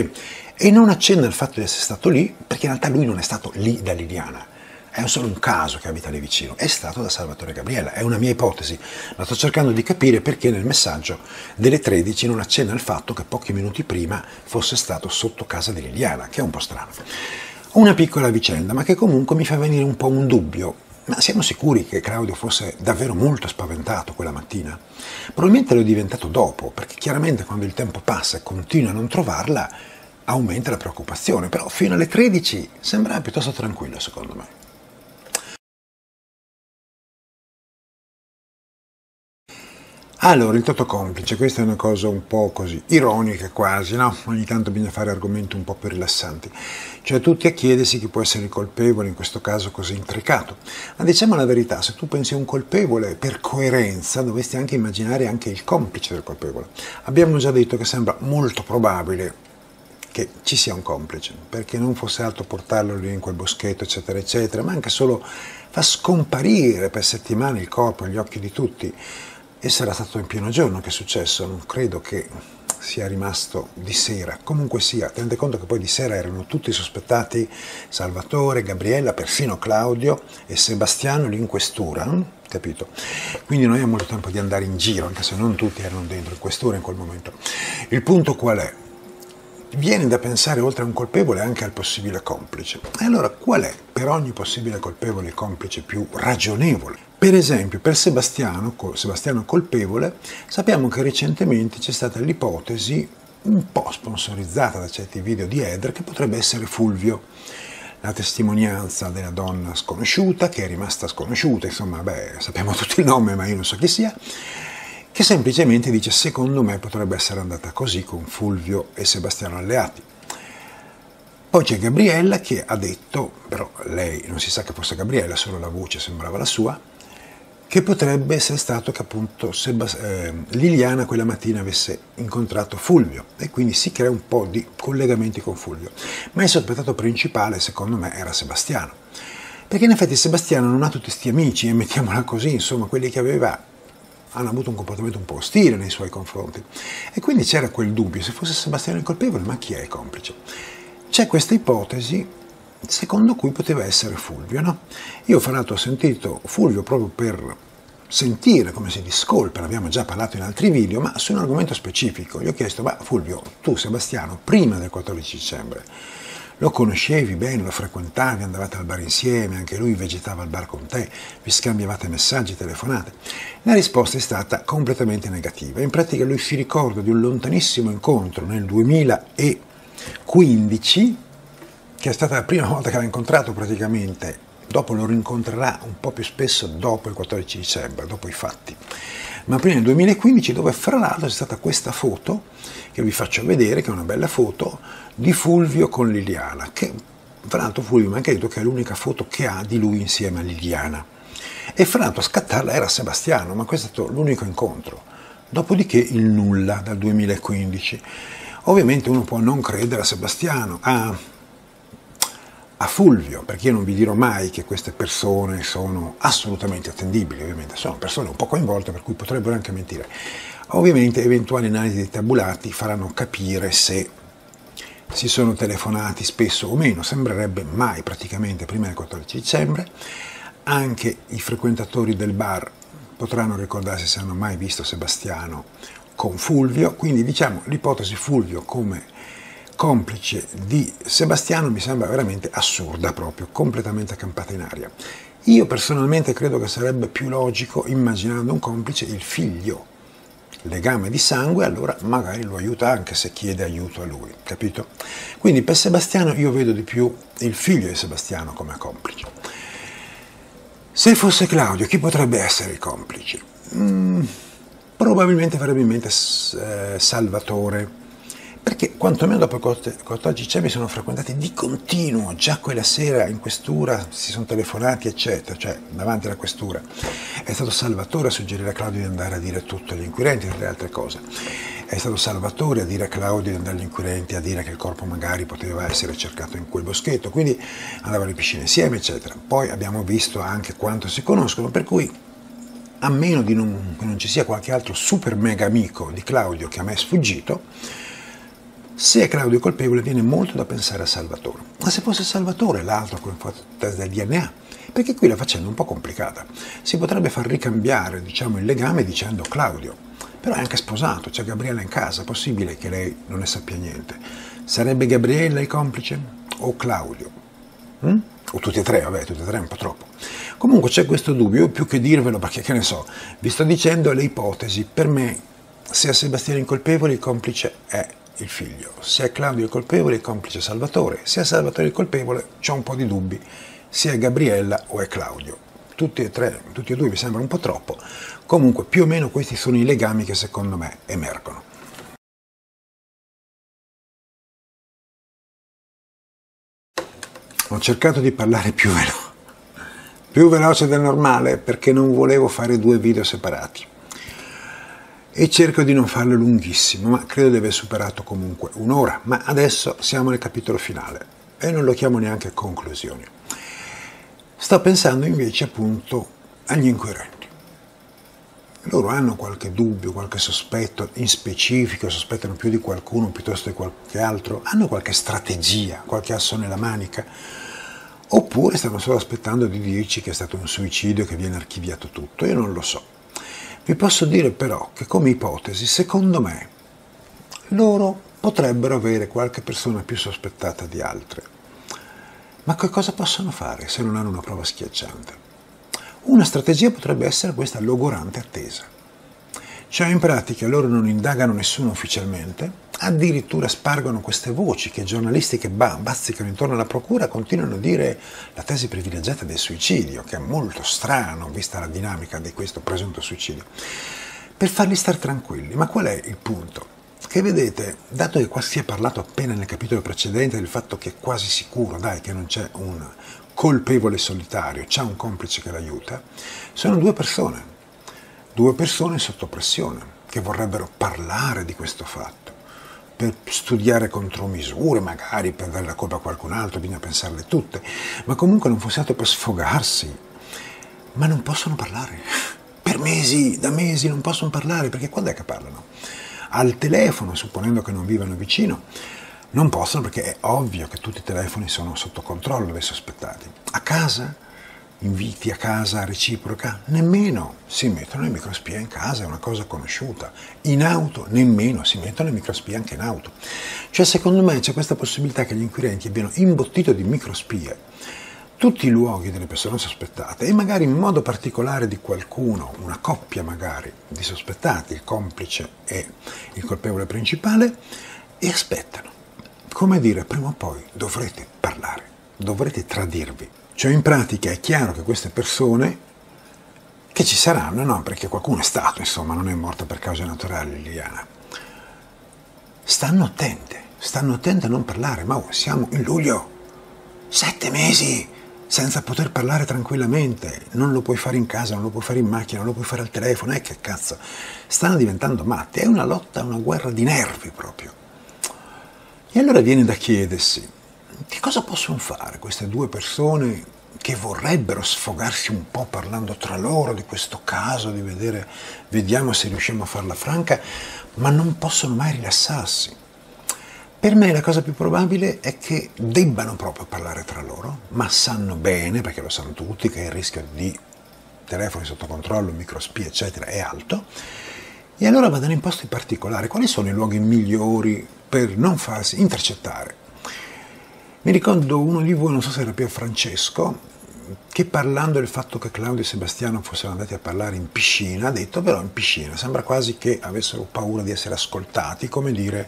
E non accenna il fatto di essere stato lì, perché in realtà lui non è stato lì da Liliana. È solo un caso che abita lì vicino, è stato da Salvatore Gabriele, è una mia ipotesi, ma sto cercando di capire perché nel messaggio delle 13 non accenna il fatto che pochi minuti prima fosse stato sotto casa di Liliana, che è un po' strano. Una piccola vicenda, ma che comunque mi fa venire un po' un dubbio. Ma siamo sicuri che Claudio fosse davvero molto spaventato quella mattina? Probabilmente lo è diventato dopo, perché chiaramente quando il tempo passa e continua a non trovarla, aumenta la preoccupazione, però fino alle 13 sembra piuttosto tranquillo secondo me. Allora, il toto complice, questa è una cosa un po' così, ironica quasi, no? Ogni tanto bisogna fare argomenti un po' più rilassanti. Cioè tutti a chiedersi chi può essere il colpevole in questo caso così intricato. Ma diciamo la verità, se tu pensi a un colpevole, per coerenza dovresti anche immaginare anche il complice del colpevole. Abbiamo già detto che sembra molto probabile che ci sia un complice, perché non fosse altro portarlo lì in quel boschetto, eccetera, eccetera, ma anche solo fa scomparire per settimane il corpo agli occhi di tutti e sarà stato in pieno giorno che è successo, non credo che sia rimasto di sera. Comunque sia, tenete conto che poi di sera erano tutti sospettati Salvatore, Gabriella, perfino Claudio e Sebastiano lì in questura, hm? capito? Quindi non abbiamo molto tempo di andare in giro, anche se non tutti erano dentro in questura in quel momento. Il punto qual è? Viene da pensare oltre a un colpevole anche al possibile complice. E allora qual è per ogni possibile colpevole il complice più ragionevole? Per esempio, per Sebastiano, Sebastiano colpevole, sappiamo che recentemente c'è stata l'ipotesi, un po' sponsorizzata da certi video di Eder, che potrebbe essere Fulvio. La testimonianza della donna sconosciuta, che è rimasta sconosciuta, insomma, beh, sappiamo tutti il nome, ma io non so chi sia, che semplicemente dice secondo me potrebbe essere andata così con Fulvio e Sebastiano alleati. Poi c'è Gabriella che ha detto, però lei non si sa che fosse Gabriella, solo la voce sembrava la sua, che potrebbe essere stato che appunto Sebas- eh, Liliana quella mattina avesse incontrato Fulvio e quindi si crea un po' di collegamenti con Fulvio. Ma il sospettato principale secondo me era Sebastiano, perché in effetti Sebastiano non ha tutti questi amici, e mettiamola così, insomma quelli che aveva hanno avuto un comportamento un po' ostile nei suoi confronti e quindi c'era quel dubbio, se fosse Sebastiano il colpevole, ma chi è il complice? C'è questa ipotesi secondo cui poteva essere Fulvio. No? Io fra l'altro ho sentito Fulvio proprio per sentire come si discolpa, l'abbiamo già parlato in altri video, ma su un argomento specifico. Gli ho chiesto, ma Fulvio, tu Sebastiano, prima del 14 dicembre, lo conoscevi bene, lo frequentavi, andavate al bar insieme, anche lui vegetava al bar con te, vi scambiavate messaggi, telefonate. La risposta è stata completamente negativa. In pratica lui si ricorda di un lontanissimo incontro nel 2015 che è stata la prima volta che l'ha incontrato praticamente, dopo lo rincontrerà un po' più spesso dopo il 14 dicembre, dopo i fatti. Ma prima nel 2015 dove fra l'altro c'è stata questa foto, che vi faccio vedere, che è una bella foto, di Fulvio con Liliana, che fra l'altro Fulvio mi ha anche detto che è l'unica foto che ha di lui insieme a Liliana. E fra l'altro a scattarla era Sebastiano, ma questo è stato l'unico incontro. Dopodiché il nulla dal 2015. Ovviamente uno può non credere a Sebastiano, a a Fulvio, perché io non vi dirò mai che queste persone sono assolutamente attendibili, ovviamente, sono persone un po' coinvolte per cui potrebbero anche mentire. Ovviamente eventuali analisi dei tabulati faranno capire se si sono telefonati spesso o meno, sembrerebbe mai praticamente prima del 14 dicembre, anche i frequentatori del bar potranno ricordarsi se hanno mai visto Sebastiano con Fulvio, quindi diciamo l'ipotesi Fulvio come complice di Sebastiano mi sembra veramente assurda proprio, completamente campata in aria. Io personalmente credo che sarebbe più logico, immaginando un complice, il figlio, legame di sangue, allora magari lo aiuta anche se chiede aiuto a lui, capito? Quindi per Sebastiano io vedo di più il figlio di Sebastiano come complice. Se fosse Claudio, chi potrebbe essere il complice? Mm, probabilmente farebbe in mente eh, Salvatore, perché quantomeno dopo il 14 dicembre sono frequentati di continuo, già quella sera in questura si sono telefonati eccetera, cioè davanti alla questura. È stato Salvatore a suggerire a Claudio di andare a dire tutto agli inquirenti, tra le altre cose. È stato Salvatore a dire a Claudio di andare agli inquirenti a dire che il corpo magari poteva essere cercato in quel boschetto, quindi andavano in piscina insieme eccetera. Poi abbiamo visto anche quanto si conoscono, per cui a meno di non, che non ci sia qualche altro super mega amico di Claudio che a me è sfuggito, se è Claudio colpevole viene molto da pensare a Salvatore. Ma se fosse Salvatore l'altro con il test del DNA, perché qui la faccenda è un po' complicata. Si potrebbe far ricambiare diciamo, il legame dicendo Claudio, però è anche sposato, c'è Gabriella in casa, è possibile che lei non ne sappia niente. Sarebbe Gabriella il complice o Claudio? Mm? O tutti e tre, vabbè, tutti e tre è un po' troppo. Comunque c'è questo dubbio, più che dirvelo, perché che ne so, vi sto dicendo le ipotesi, per me se a Sebastiano incolpevole il complice è il figlio. Se è Claudio il colpevole, il complice Salvatore. Se è Salvatore il colpevole, ho un po' di dubbi se è Gabriella o è Claudio. Tutti e tre, tutti e due mi sembrano un po' troppo. Comunque, più o meno questi sono i legami che secondo me emergono. Ho cercato di parlare più veloce, più veloce del normale perché non volevo fare due video separati e cerco di non farlo lunghissimo, ma credo di aver superato comunque un'ora. Ma adesso siamo nel capitolo finale e non lo chiamo neanche conclusioni. Sto pensando invece appunto agli inquirenti. Loro hanno qualche dubbio, qualche sospetto in specifico, sospettano più di qualcuno piuttosto di qualche altro, hanno qualche strategia, qualche asso nella manica, oppure stanno solo aspettando di dirci che è stato un suicidio e che viene archiviato tutto. Io non lo so. Vi posso dire però che come ipotesi, secondo me, loro potrebbero avere qualche persona più sospettata di altre. Ma che cosa possono fare se non hanno una prova schiacciante? Una strategia potrebbe essere questa logorante attesa. Cioè in pratica loro non indagano nessuno ufficialmente, addirittura spargono queste voci che giornalisti che bazzicano intorno alla procura continuano a dire la tesi privilegiata del suicidio, che è molto strano vista la dinamica di questo presunto suicidio, per farli stare tranquilli. Ma qual è il punto? Che vedete, dato che qua si è parlato appena nel capitolo precedente del fatto che è quasi sicuro, dai, che non c'è un colpevole solitario, c'è un complice che l'aiuta, sono due persone, due persone sotto pressione che vorrebbero parlare di questo fatto, per studiare contromisure, magari per dare la colpa a qualcun altro, bisogna pensarle tutte, ma comunque non fosse altro per sfogarsi, ma non possono parlare. Per mesi, da mesi non possono parlare, perché quando è che parlano? Al telefono, supponendo che non vivano vicino, non possono perché è ovvio che tutti i telefoni sono sotto controllo dei sospettati. A casa? Inviti a casa reciproca, nemmeno si mettono le microspie in casa, è una cosa conosciuta. In auto nemmeno si mettono le microspie anche in auto. Cioè secondo me c'è questa possibilità che gli inquirenti abbiano imbottito di microspie tutti i luoghi delle persone sospettate e magari in modo particolare di qualcuno, una coppia magari di sospettati, il complice e il colpevole principale, e aspettano. Come dire, prima o poi dovrete parlare, dovrete tradirvi. Cioè in pratica è chiaro che queste persone che ci saranno, no, perché qualcuno è stato, insomma, non è morta per cause naturali Liliana, stanno attente, stanno attente a non parlare, ma oh, siamo in luglio, sette mesi senza poter parlare tranquillamente, non lo puoi fare in casa, non lo puoi fare in macchina, non lo puoi fare al telefono, eh che cazzo, stanno diventando matti, è una lotta, una guerra di nervi proprio. E allora viene da chiedersi, che cosa possono fare queste due persone che vorrebbero sfogarsi un po' parlando tra loro di questo caso, di vedere, vediamo se riusciamo a farla franca, ma non possono mai rilassarsi. Per me la cosa più probabile è che debbano proprio parlare tra loro, ma sanno bene, perché lo sanno tutti, che il rischio di telefoni sotto controllo, microspie, eccetera, è alto, e allora vadano in posti particolari. Quali sono i luoghi migliori per non farsi intercettare? Mi ricordo uno di voi, non so se era Pier Francesco, che parlando del fatto che Claudio e Sebastiano fossero andati a parlare in piscina, ha detto però in piscina, sembra quasi che avessero paura di essere ascoltati, come dire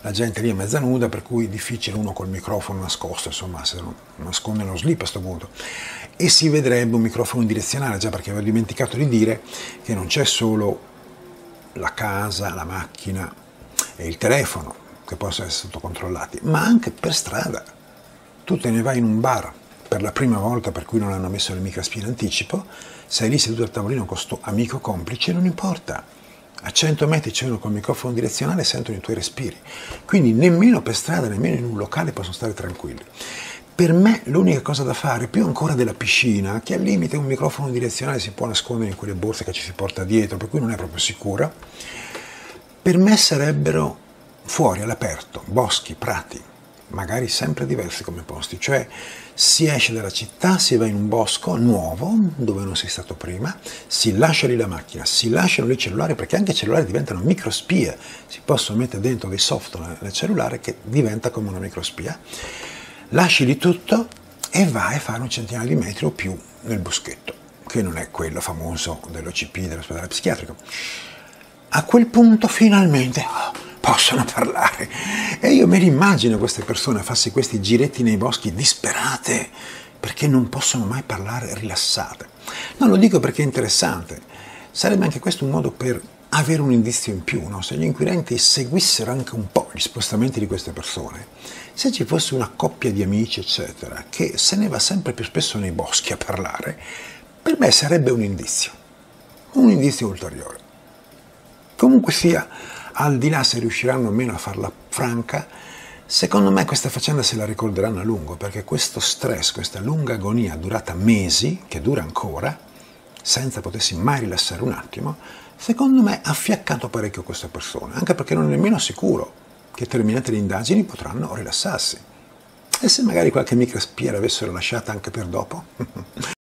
la gente lì è mezza nuda, per cui è difficile uno col microfono nascosto, insomma, se non nasconde lo slip a questo punto. E si vedrebbe un microfono direzionale, già perché avevo dimenticato di dire che non c'è solo la casa, la macchina e il telefono, che possono essere sottocontrollati, ma anche per strada. Tu te ne vai in un bar per la prima volta per cui non hanno messo le microspie in anticipo, sei lì seduto al tavolino con questo amico complice, non importa. A 100 metri c'è uno con il microfono direzionale e sentono i tuoi respiri. Quindi nemmeno per strada, nemmeno in un locale possono stare tranquilli. Per me l'unica cosa da fare, più ancora della piscina, che al limite un microfono direzionale si può nascondere in quelle borse che ci si porta dietro, per cui non è proprio sicura, per me sarebbero fuori all'aperto, boschi, prati, magari sempre diversi come posti, cioè si esce dalla città, si va in un bosco nuovo dove non sei stato prima, si lascia lì la macchina, si lasciano lì i cellulari perché anche i cellulari diventano microspie, si possono mettere dentro dei software nel cellulare che diventa come una microspia, lasci lì tutto e vai a fare un centinaio di metri o più nel boschetto, che non è quello famoso dell'OCP, dell'ospedale psichiatrico. A quel punto finalmente possono parlare. E io me li immagino queste persone farsi questi giretti nei boschi disperate perché non possono mai parlare rilassate. Non lo dico perché è interessante, sarebbe anche questo un modo per avere un indizio in più, no? se gli inquirenti seguissero anche un po' gli spostamenti di queste persone, se ci fosse una coppia di amici, eccetera, che se ne va sempre più spesso nei boschi a parlare, per me sarebbe un indizio, un indizio ulteriore. Comunque sia, al di là se riusciranno o meno a farla franca, secondo me questa faccenda se la ricorderanno a lungo, perché questo stress, questa lunga agonia durata mesi, che dura ancora, senza potersi mai rilassare un attimo, secondo me ha fiaccato parecchio queste persone, anche perché non è nemmeno sicuro che terminate le indagini potranno rilassarsi. E se magari qualche microspia l'avessero lasciata anche per dopo?